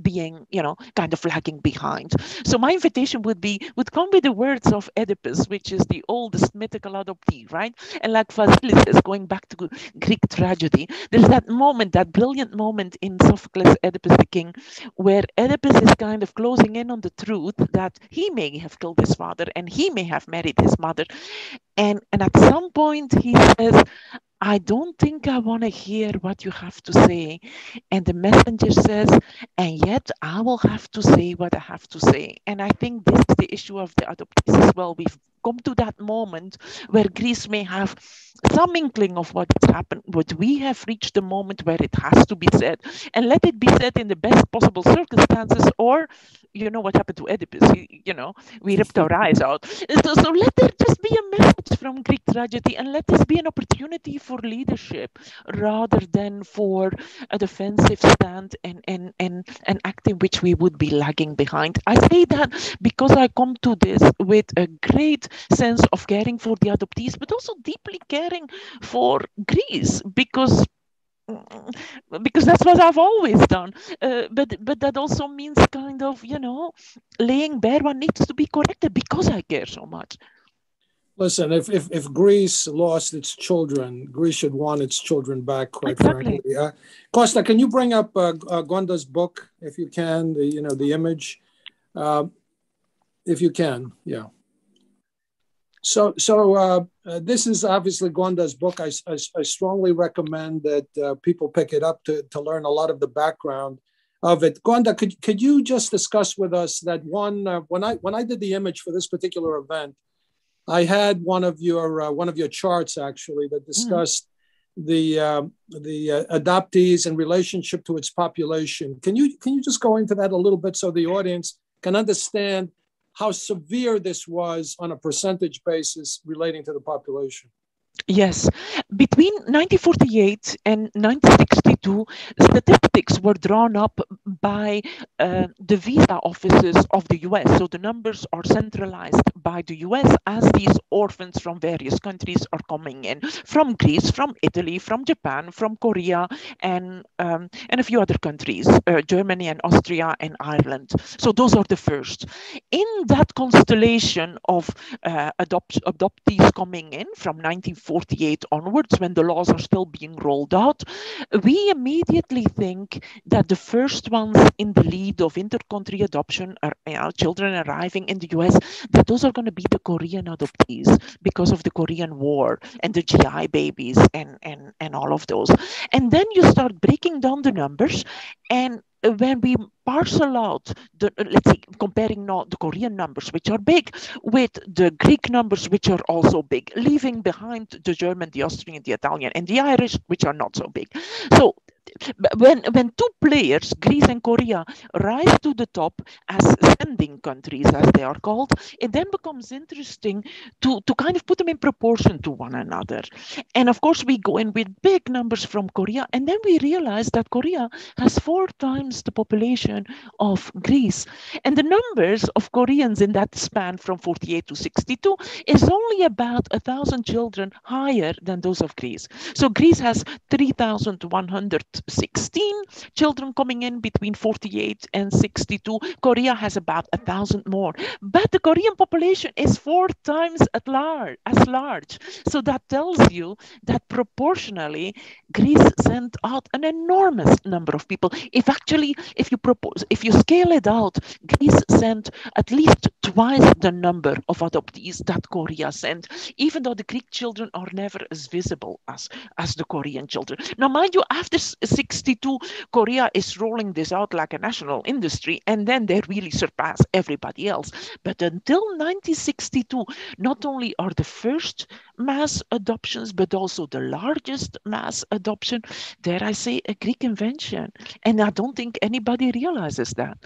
being, you know, kind of lagging behind. So my invitation would be, would come with the words of Oedipus, which is the oldest mythical adoptee, right? And like Vasilis is going back to Greek tragedy, there's that moment, that brilliant moment in Sophocles' Oedipus the King, where Oedipus is kind of closing in on the truth that he may have killed his father and he may have married his mother. And, and at some point he says, I don't think I want to hear what you have to say. And the messenger says, and yet I will have to say what I have to say. And I think this is the issue of the adoptees as well. We've come to that moment where Greece may have some inkling of what has happened, but we have reached the moment where it has to be said. And let it be said in the best possible circumstances, or you know what happened to Oedipus, you, you know, we ripped our eyes out. So, so let there just be a message from Greek tragedy and let this be an opportunity for leadership rather than for a defensive stand and, and, and an act in which we would be lagging behind. I say that because I come to this with a great sense of caring for the adoptees, but also deeply caring for Greece because because that's what I've always done. Uh, but but that also means kind of you know laying bare what needs to be corrected because I care so much. Listen, if, if, if Greece lost its children, Greece should want its children back, quite exactly. frankly. Uh, Costa, can you bring up uh, uh, Gonda's book, if you can, the, you know, the image? Uh, if you can, yeah. So, so uh, uh, this is obviously Gonda's book. I, I, I strongly recommend that uh, people pick it up to, to learn a lot of the background of it. Gonda, could, could you just discuss with us that one uh, when I when I did the image for this particular event, I had one of your uh, one of your charts actually that hmm. discussed mm. the uh, the adoptees in relationship to its population. Can you can you just go into that a little bit so the audience can understand how severe this was on a percentage basis relating to the population. Yes, between 1948 and 1962, statistics were drawn up by uh, the visa offices of the US. So the numbers are centralized by the US as these orphans from various countries are coming in from Greece, from Italy, from Japan, from Korea, and um, and a few other countries, uh, Germany and Austria and Ireland. So those are the first. In that constellation of uh, adopt adoptees coming in from 1948 onwards, when the laws are still being rolled out, we immediately think that the first ones in the lead of inter-country adoption are you know, children arriving in the US, that those are going to be the Korean adoptees because of the Korean War and the GI babies and, and, and all of those. And then you start breaking down the numbers and uh, when we parcel out the uh, let's say comparing now the korean numbers which are big with the greek numbers which are also big leaving behind the german the austrian the italian and the irish which are not so big so when when two players, Greece and Korea, rise to the top as sending countries, as they are called, it then becomes interesting to to kind of put them in proportion to one another. And of course, we go in with big numbers from Korea, and then we realize that Korea has four times the population of Greece, and the numbers of Koreans in that span from 48 to 62 is only about a thousand children higher than those of Greece. So Greece has 3,100 16 children coming in between 48 and 62. Korea has about a thousand more, but the Korean population is four times at large, as large. So that tells you that proportionally, Greece sent out an enormous number of people. If actually, if you propose, if you scale it out, Greece sent at least twice the number of adoptees that Korea sent, even though the Greek children are never as visible as, as the Korean children. Now, mind you, after 62, Korea is rolling this out like a national industry, and then they really surpass everybody else. But until 1962, not only are the first mass adoptions, but also the largest mass adoption, dare I say, a Greek invention. And I don't think anybody realizes that.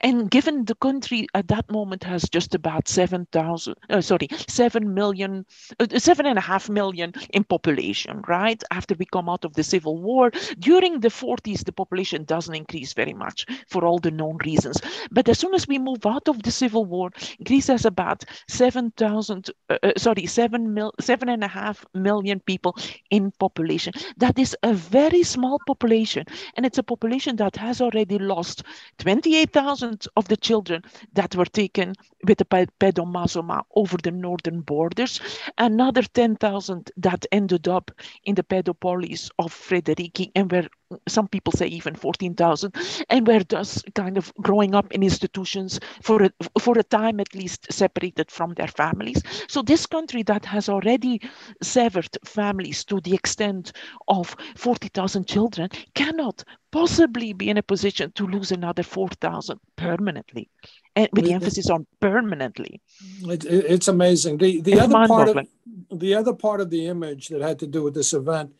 And given the country at that moment has just about 7,000, uh, sorry, 7 million, uh, seven and a half million in population, right? After we come out of the civil war, during the 40s, the population doesn't increase very much for all the known reasons. But as soon as we move out of the civil war, Greece has about 7,000, uh, uh, sorry, 7 mil, seven and a half million people in population. That is a very small population. And it's a population that has already lost 28,000 thousands of the children that were taken with the paidomazoma over the northern borders, another 10,000 that ended up in the paidopoleis of Frederiki and where some people say even 14,000 and were thus kind of growing up in institutions for a, for a time at least separated from their families. So this country that has already severed families to the extent of 40,000 children cannot possibly be in a position to lose another 4,000 permanently, and with the emphasis on permanently. It, it, it's amazing. The the it's other part of the other part of the image that had to do with this event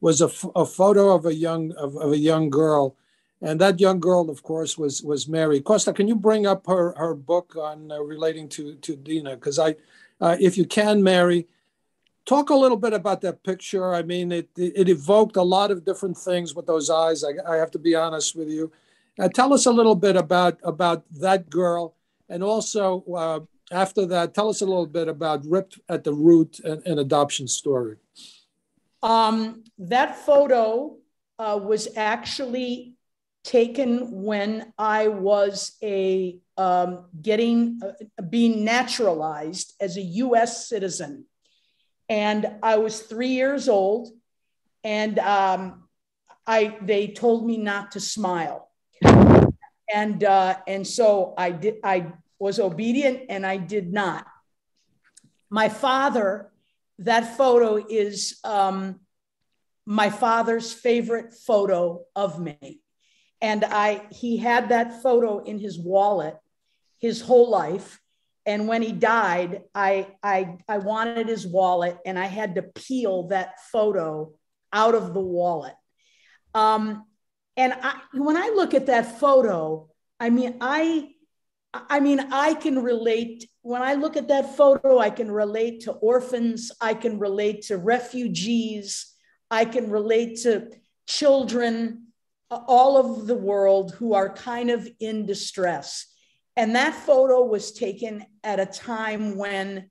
was a, a photo of a young of, of a young girl, and that young girl, of course, was was Mary Costa. Can you bring up her her book on uh, relating to to Dina? Because I, uh, if you can, Mary Talk a little bit about that picture. I mean, it, it evoked a lot of different things with those eyes. I, I have to be honest with you. Uh, tell us a little bit about about that girl, and also uh, after that, tell us a little bit about Ripped at the Root and, and adoption story. Um, that photo uh, was actually taken when I was a um, getting uh, being naturalized as a U.S. citizen and I was three years old, and um, I they told me not to smile, and uh, and so I did. I was obedient, and I did not. my father, that photo is um, my father's favorite photo of me. And I, he had that photo in his wallet his whole life. And when he died, I, I, I wanted his wallet and I had to peel that photo out of the wallet. Um, and I, when I look at that photo, I mean, I, I mean, I can relate. When I look at that photo, I can relate to orphans. I can relate to refugees. I can relate to children all of the world who are kind of in distress. And that photo was taken at a time when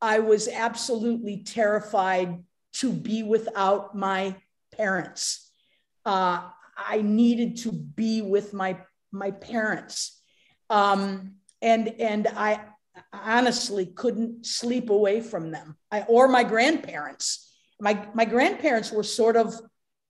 I was absolutely terrified to be without my parents. Uh, I needed to be with my my parents, um, and and I honestly couldn't sleep away from them. I, or my grandparents. My my grandparents were sort of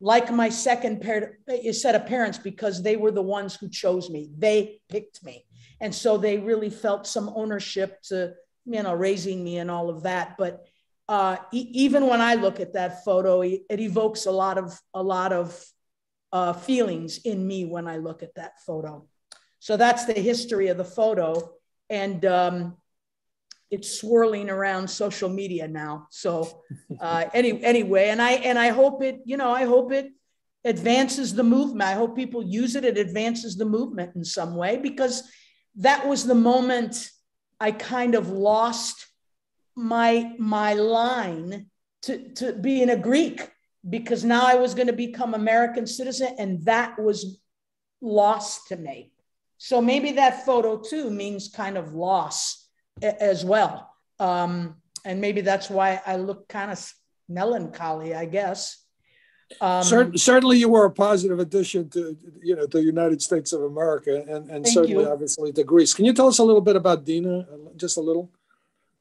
like my second pair, set of parents because they were the ones who chose me. They picked me. And so they really felt some ownership to, you know, raising me and all of that. But uh, e- even when I look at that photo, it evokes a lot of, a lot of uh, feelings in me when I look at that photo. So that's the history of the photo. And um, it's swirling around social media now. So uh, (laughs) any anyway, and I and I hope it, you know, I hope it advances the movement. I hope people use it. It advances the movement in some way because that was the moment I kind of lost my my line to, to being a Greek because now I was going to become American citizen and that was lost to me. So maybe that photo too means kind of loss as well. Um, and maybe that's why I look kind of melancholy, I guess. Um, certainly, you were a positive addition to you know the United States of America, and, and certainly, you. obviously, to Greece. Can you tell us a little bit about Dina, just a little?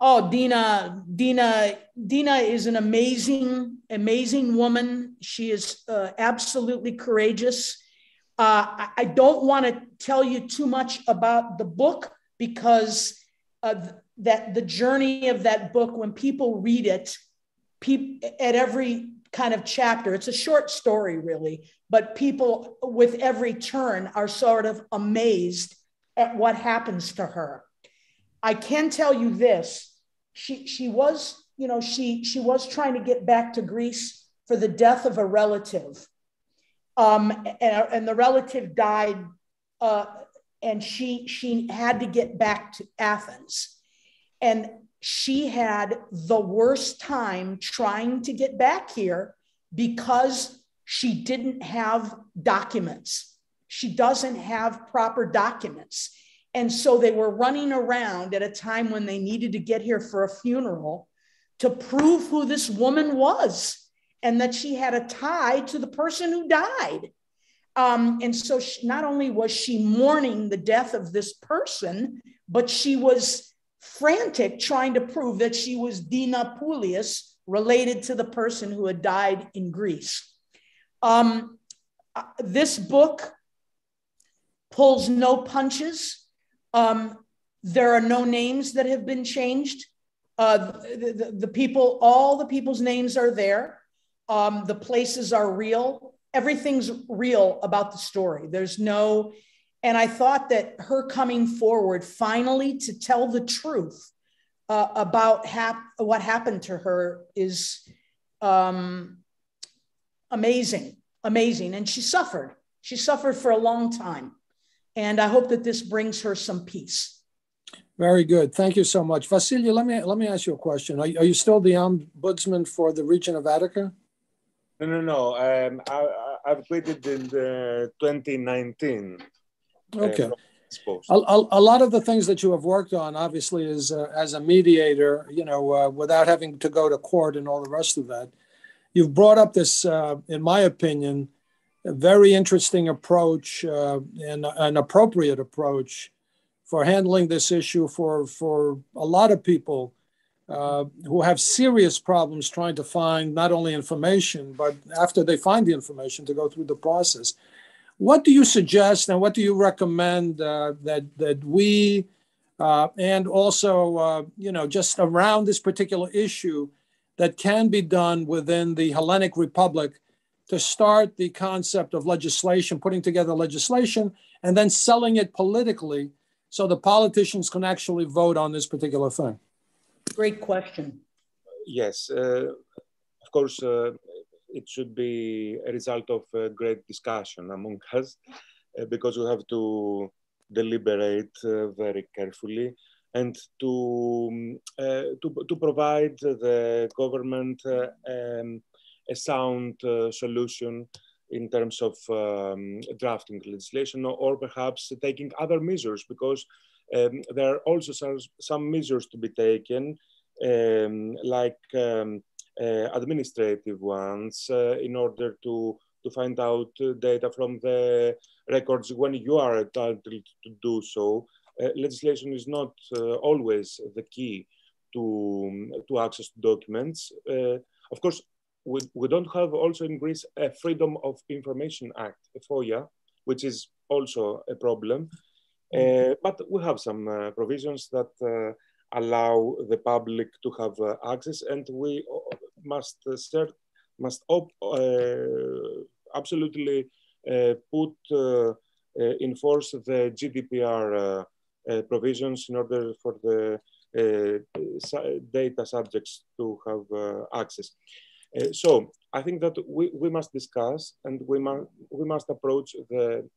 Oh, Dina, Dina, Dina is an amazing, amazing woman. She is uh, absolutely courageous. Uh, I, I don't want to tell you too much about the book because uh, that the journey of that book, when people read it, pe- at every kind of chapter, it's a short story really, but people with every turn are sort of amazed at what happens to her. I can tell you this: she she was, you know, she she was trying to get back to Greece for the death of a relative, um, and, and the relative died. Uh, and she she had to get back to Athens. And she had the worst time trying to get back here because she didn't have documents. She doesn't have proper documents. And so they were running around at a time when they needed to get here for a funeral to prove who this woman was and that she had a tie to the person who died. Um, and so she, not only was she mourning the death of this person, but she was frantic trying to prove that she was Dina Poulias, related to the person who had died in Greece. Um, uh, this book pulls no punches. Um, there are no names that have been changed. Uh, the, the, the, people, all the people's names are there. Um, the places are real everything's real about the story. There's no, and I thought that her coming forward finally to tell the truth uh, about hap- what happened to her is um, amazing, amazing. And she suffered. She suffered for a long time. And I hope that this brings her some peace. Very good. Thank you so much. Vasilia, let me, let me ask you a question. Are, are you still the ombudsman for the region of Attica? No, no, no. Um, I, I've quitted in the 2019. Uh, okay. Uh, a, a, a, lot of the things that you have worked on, obviously, is uh, as a mediator, you know, uh, without having to go to court and all the rest of that. You've brought up this, uh, in my opinion, a very interesting approach uh, and an appropriate approach for handling this issue for for a lot of people uh, who have serious problems trying to find not only information, but after they find the information to go through the process. What do you suggest and what do you recommend uh, that, that we uh, and also, uh, you know, just around this particular issue that can be done within the Hellenic Republic to start the concept of legislation, putting together legislation, and then selling it politically so the politicians can actually vote on this particular thing? Great question. Yes, uh, of course, uh, it should be a result of a great discussion among (laughs) us uh, because we have to deliberate uh, very carefully and to, um, uh, to, to provide the government uh, um, a sound solution in terms of um, drafting legislation or perhaps taking other measures because um, there are also some, some measures to be taken um, like um, uh, administrative ones uh, in order to, to find out data from the records when you are entitled to do so. Uh, legislation is not always the key to, to access to documents. of course, we, we don't have also in Greece a Freedom of Information Act, FOIA, which is also a problem. Mm. Uh, but we have some uh, provisions that uh, allow the public to have uh, access, and we uh, must uh, cert must absolutely put in force the GDPR provisions in order for the data subjects to have access. Uh, so I think that we, we must discuss and we, mu we must approach the,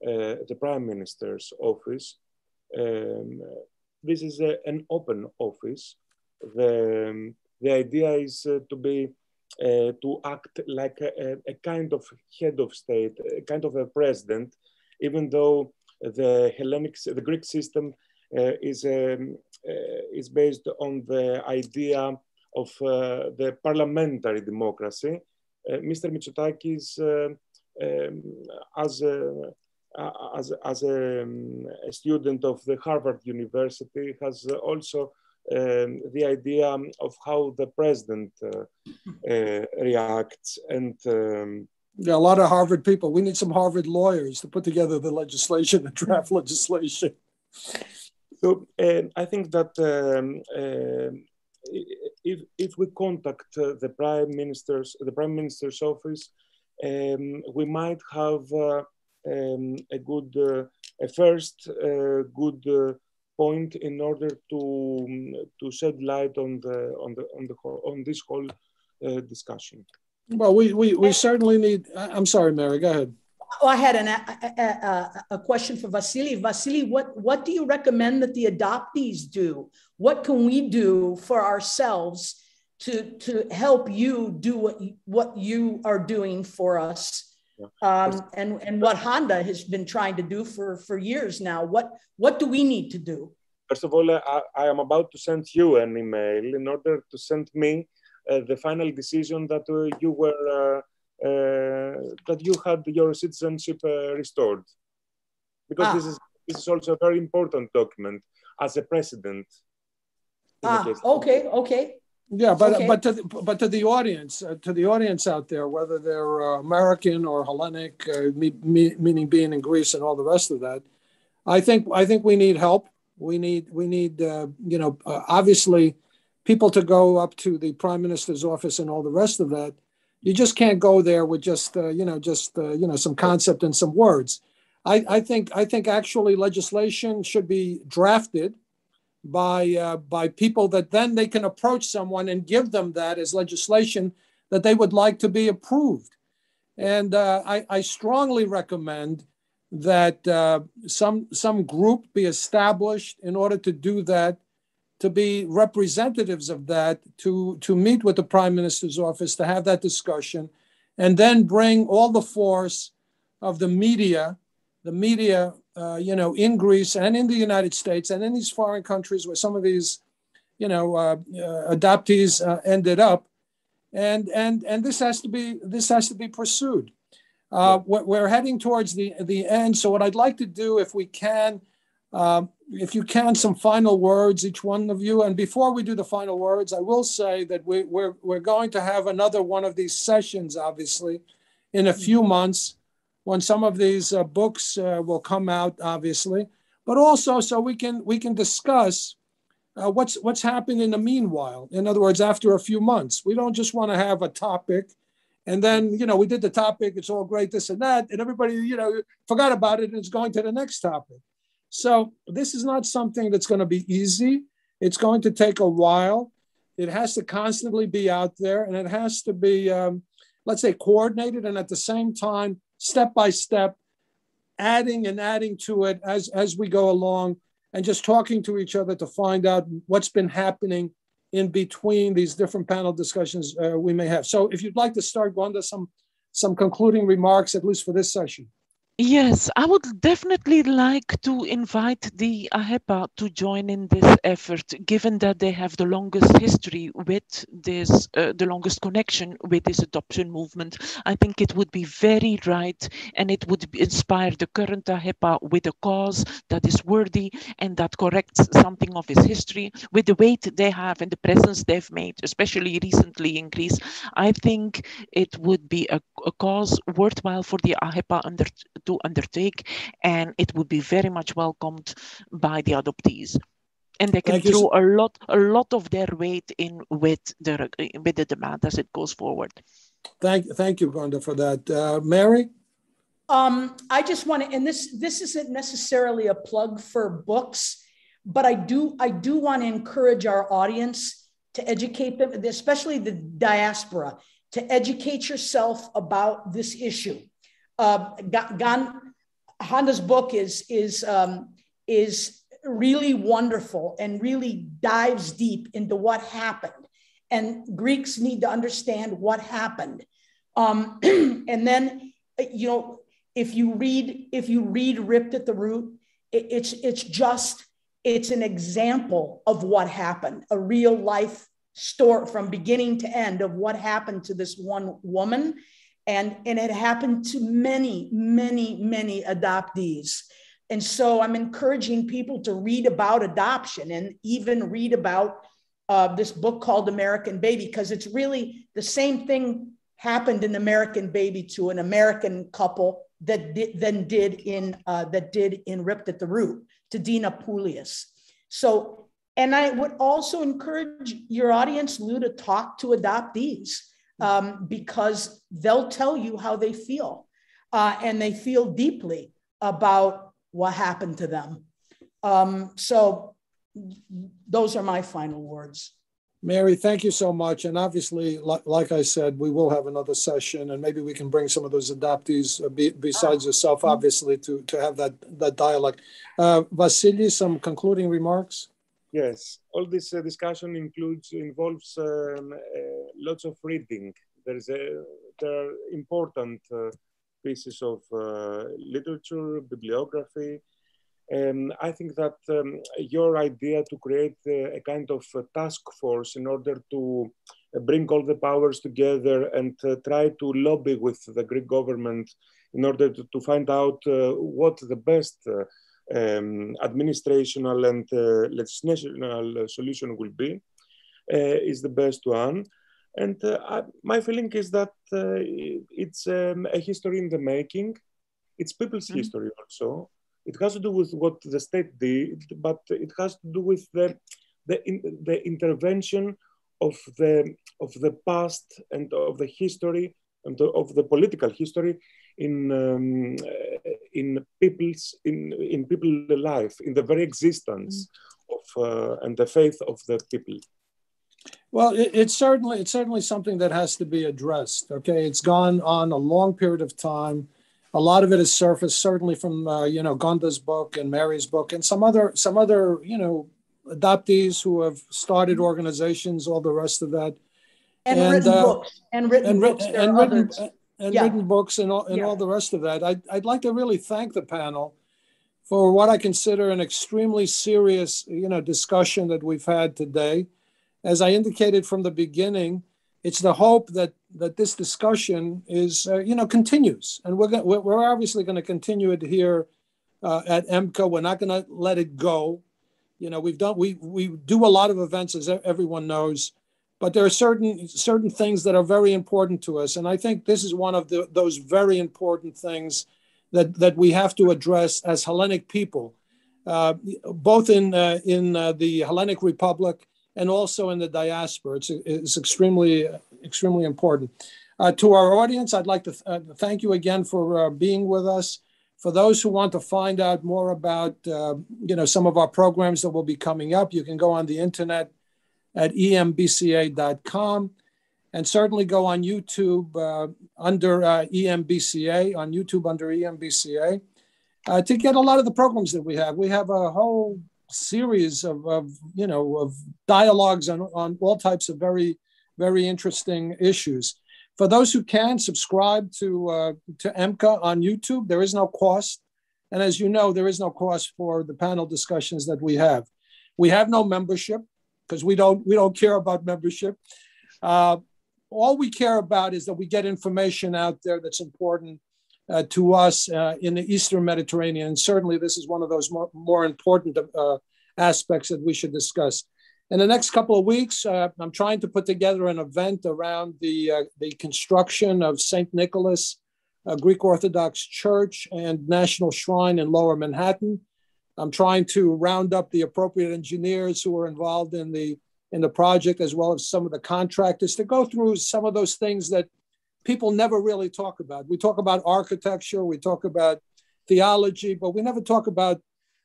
the Prime Minister's office. Um, this is a, an open office. The, um, the idea is uh, to be uh, to act like a, a, kind of head of state, a kind of a president, even though the Hellenic, the Greek system uh, is, um, uh, is based on the idea of uh, the parliamentary democracy. Uh, Mr. Mitsotakis, uh, um, as as, as a, um, a, student of the Harvard University, has also um, the idea of how the president uh, uh, reacts and um, yeah, a lot of Harvard people. We need some Harvard lawyers to put together the legislation, the draft legislation. So uh, I think that um, if, if we contact uh, the prime minister's the prime minister's office, um, we might have uh, um, a good uh, a first uh, good uh, point in order to um, to shed light on the on the on the on this whole uh, discussion. Well, we, we we certainly need. I'm sorry, Mary. Go ahead. Oh, I had an, a, a, a, question for Vasily. Vasily, what, what do you recommend that the adoptees do? What can we do for ourselves to, to help you do what what you are doing for us? Um, and, and what Gonda has been trying to do for, for years now. What, what do we need to do? First of all, I, I am about to send you an email in order to send me uh, the final decision that uh, you were uh, uh, that you had your citizenship uh, restored. Because ah. this, is, this is also a very important document as a precedent. Ah, okay, okay. Yeah, but okay. but to the, but to the audience, uh, to the audience out there, whether they're uh, American or Hellenic, uh, me, me, meaning being in Greece and all the rest of that, I think I think we need help. We need we need uh, you know obviously people to go up to the prime minister's office and all the rest of that you just can't go there with just uh, you know just uh, you know some concept and some words. I, I think I think actually legislation should be drafted by uh, by people that then they can approach someone and give them that as legislation that they would like to be approved. And uh, I, I, strongly recommend that uh, some some group be established in order to do that to be representatives of that, to, to meet with the prime minister's office, to have that discussion, and then bring all the force of the media, the media, uh, you know, in Greece and in the United States and in these foreign countries where some of these, you know, uh, uh, adoptees uh, ended up, and and and this has to be this has to be pursued. Uh, we're heading towards the the end. So what I'd like to do, if we can, um, if you can, some final words, each one of you. And before we do the final words, I will say that we, we're, we're going to have another one of these sessions, obviously, in a few months when some of these uh, books uh, will come out, obviously. but also so we can we can discuss uh, what's what's happened in the meanwhile. In other words, after a few months, we don't just want to have a topic, and then you know we did the topic, it's all great, this and that, and everybody you know forgot about it and it's going to the next topic. So this is not something that's going to be easy. It's going to take a while. It has to constantly be out there, and it has to be, um, let's say, coordinated, and at the same time, step by step, adding and adding to it as as we go along and just talking to each other to find out what's been happening in between these different panel discussions uh, we may have. So if you'd like to start, Gonda, some, some concluding remarks, at least for this session. Yes, I would definitely like to invite the AHEPA to join in this effort, given that they have the longest history with this, uh, the longest connection with this adoption movement. I think it would be very right and it would inspire the current AHEPA with a cause that is worthy and that corrects something of its history with the weight they have and the presence they've made, especially recently in Greece. I think it would be a, a cause worthwhile for the AHEPA under to undertake, and it would be very much welcomed by the adoptees. And they can throw a lot, a lot of their weight in with the with the demand as it goes forward. Thank, thank you, Gonda, for that. Uh, Mary. Um, I just want to, and this this isn't necessarily a plug for books, but I do I do want to encourage our audience to educate them, especially the diaspora, to educate yourself about this issue uh, Gan, Gonda's book is is um, is really wonderful and really dives deep into what happened. And Greeks need to understand what happened. Um, (clears throat) and then, you know, if you read if you read "Ripped at the Root," it, it's it's just it's an example of what happened, a real life story from beginning to end of what happened to this one woman and, and it happened to many, many, many adoptees. And so I'm encouraging people to read about adoption and even read about uh, this book called American Baby, because it's really the same thing happened in American Baby to an American couple that did, then did in uh, that did in Ripped at the Root to Dina Poulias. So, and I would also encourage your audience, Lou, to talk to adoptees um, because they'll tell you how they feel uh, and they feel deeply about what happened to them. Um, so those are my final words. Mary, thank you so much. And obviously, like, like, I said, we will have another session, and maybe we can bring some of those adoptees uh, be, besides ah. yourself, obviously, to, to have that, that dialogue. Uh, Vasily, some concluding remarks? Yes, all this uh, discussion includes involves um, uh, lots of reading. There's a there are important uh, pieces of uh, literature, bibliography. And I think that um, your idea to create uh, a kind of a task force in order to bring all the powers together and uh, try to lobby with the Greek government in order to, to find out what the best um, administrational and uh, legislational solution will be uh, is the best one. And uh, I, my feeling is that uh, it's um, a history in the making. It's people's mm-hmm. history also. It has to do with what the state did, but it has to do with the the, in, the intervention of the of the past and of the history and of the political history in um, in people's in in people life in the very existence mm. of uh, and the faith of the people. Well it, it's certainly it's certainly something that has to be addressed okay? It's gone on a long period of time. A lot of it has surfaced certainly from uh, you know Gonda's book and Mary's book and some other some other you know adoptees who have started organizations all the rest of that. And, and written uh, books and written and, books and written, and yeah. written books and all, and yeah. all the rest of that. I'd, I'd like to really thank the panel for what I consider an extremely serious, you know, discussion that we've had today. As I indicated from the beginning, it's the hope that that this discussion is, uh, you know, continues, and we're we're obviously going to continue it here uh, at EMBCA. We're not going to let it go. You know, we've done we we do a lot of events, as everyone knows, but there are certain certain things that are very important to us and i think this is one of the, those very important things that that we have to address as hellenic people uh, both in, uh, in uh, the Hellenic Republic and also in the diaspora. It's, it's extremely, extremely important. Uh, to our audience, I'd like to th uh, thank you again for uh, being with us. For those who want to find out more about, you know, some of our programs that will be coming up, you can go on the internet at embca.com and certainly go on YouTube uh, under uh, EMBCA, on YouTube under EMBCA, uh, to get a lot of the programs that we have. We have a whole series of, of you know, of dialogues on, on all types of very, very interesting issues. For those who can, subscribe to, uh, to EMBCA on YouTube. There is no cost. And as you know, there is no cost for the panel discussions that we have. We have no membership because we don't, we don't care about membership. Uh, all we care about is that we get information out there that's important uh, to us uh, in the Eastern Mediterranean. And certainly, this is one of those more, more important uh, aspects that we should discuss. In the next couple of weeks, uh, I'm trying to put together an event around the, uh, the construction of St. Nicholas a Greek Orthodox Church and National Shrine in Lower Manhattan. I'm trying to round up the appropriate engineers who are involved in the in the project, as well as some of the contractors, to go through some of those things that people never really talk about. We talk about architecture, we talk about theology, but we never talk about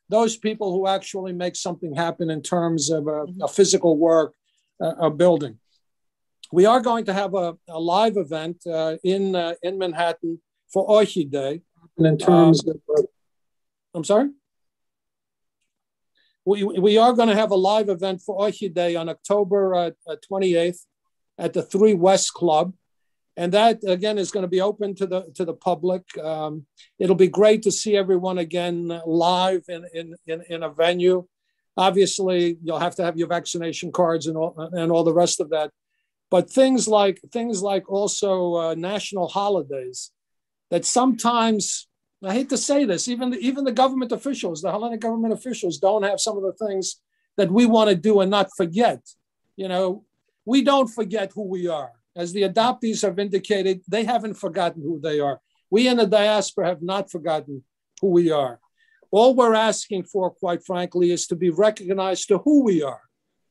those people who actually make something happen in terms of a, a physical work, a building. We are going to have a, a live event uh, in uh, in Manhattan for Ochi Day. And in terms um, of, uh, I'm sorry? We, we are going to have a live event for Ochi Day on October uh, 28th uh, at the Three West Club. And that again is going to be open to the to the public. Um, it'll be great to see everyone again live in, in, in, in, a venue. Obviously, you'll have to have your vaccination cards and all, and all the rest of that. But things like things like also uh, national holidays that sometimes I hate to say this, even the, even the government officials, the Hellenic government officials, don't have some of the things that we want to do and not forget. You know, we don't forget who we are. As the adoptees have indicated, they haven't forgotten who they are. We in the diaspora have not forgotten who we are. All we're asking for, quite frankly, is to be recognized to who we are,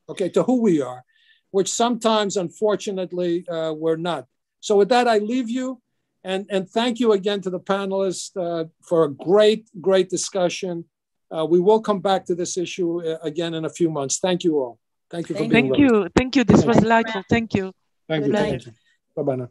okay, to who we are, which sometimes, unfortunately, uh, we're not. So, with that, I leave you. And, and thank you again to the panelists uh, for a great, great discussion. Uh, we will come back to this issue uh, again in a few months. Thank you all. Thank you for thank being Thank you. Thank you. This was delightful. Thank you. Thank you. Thank you. Bye-bye now.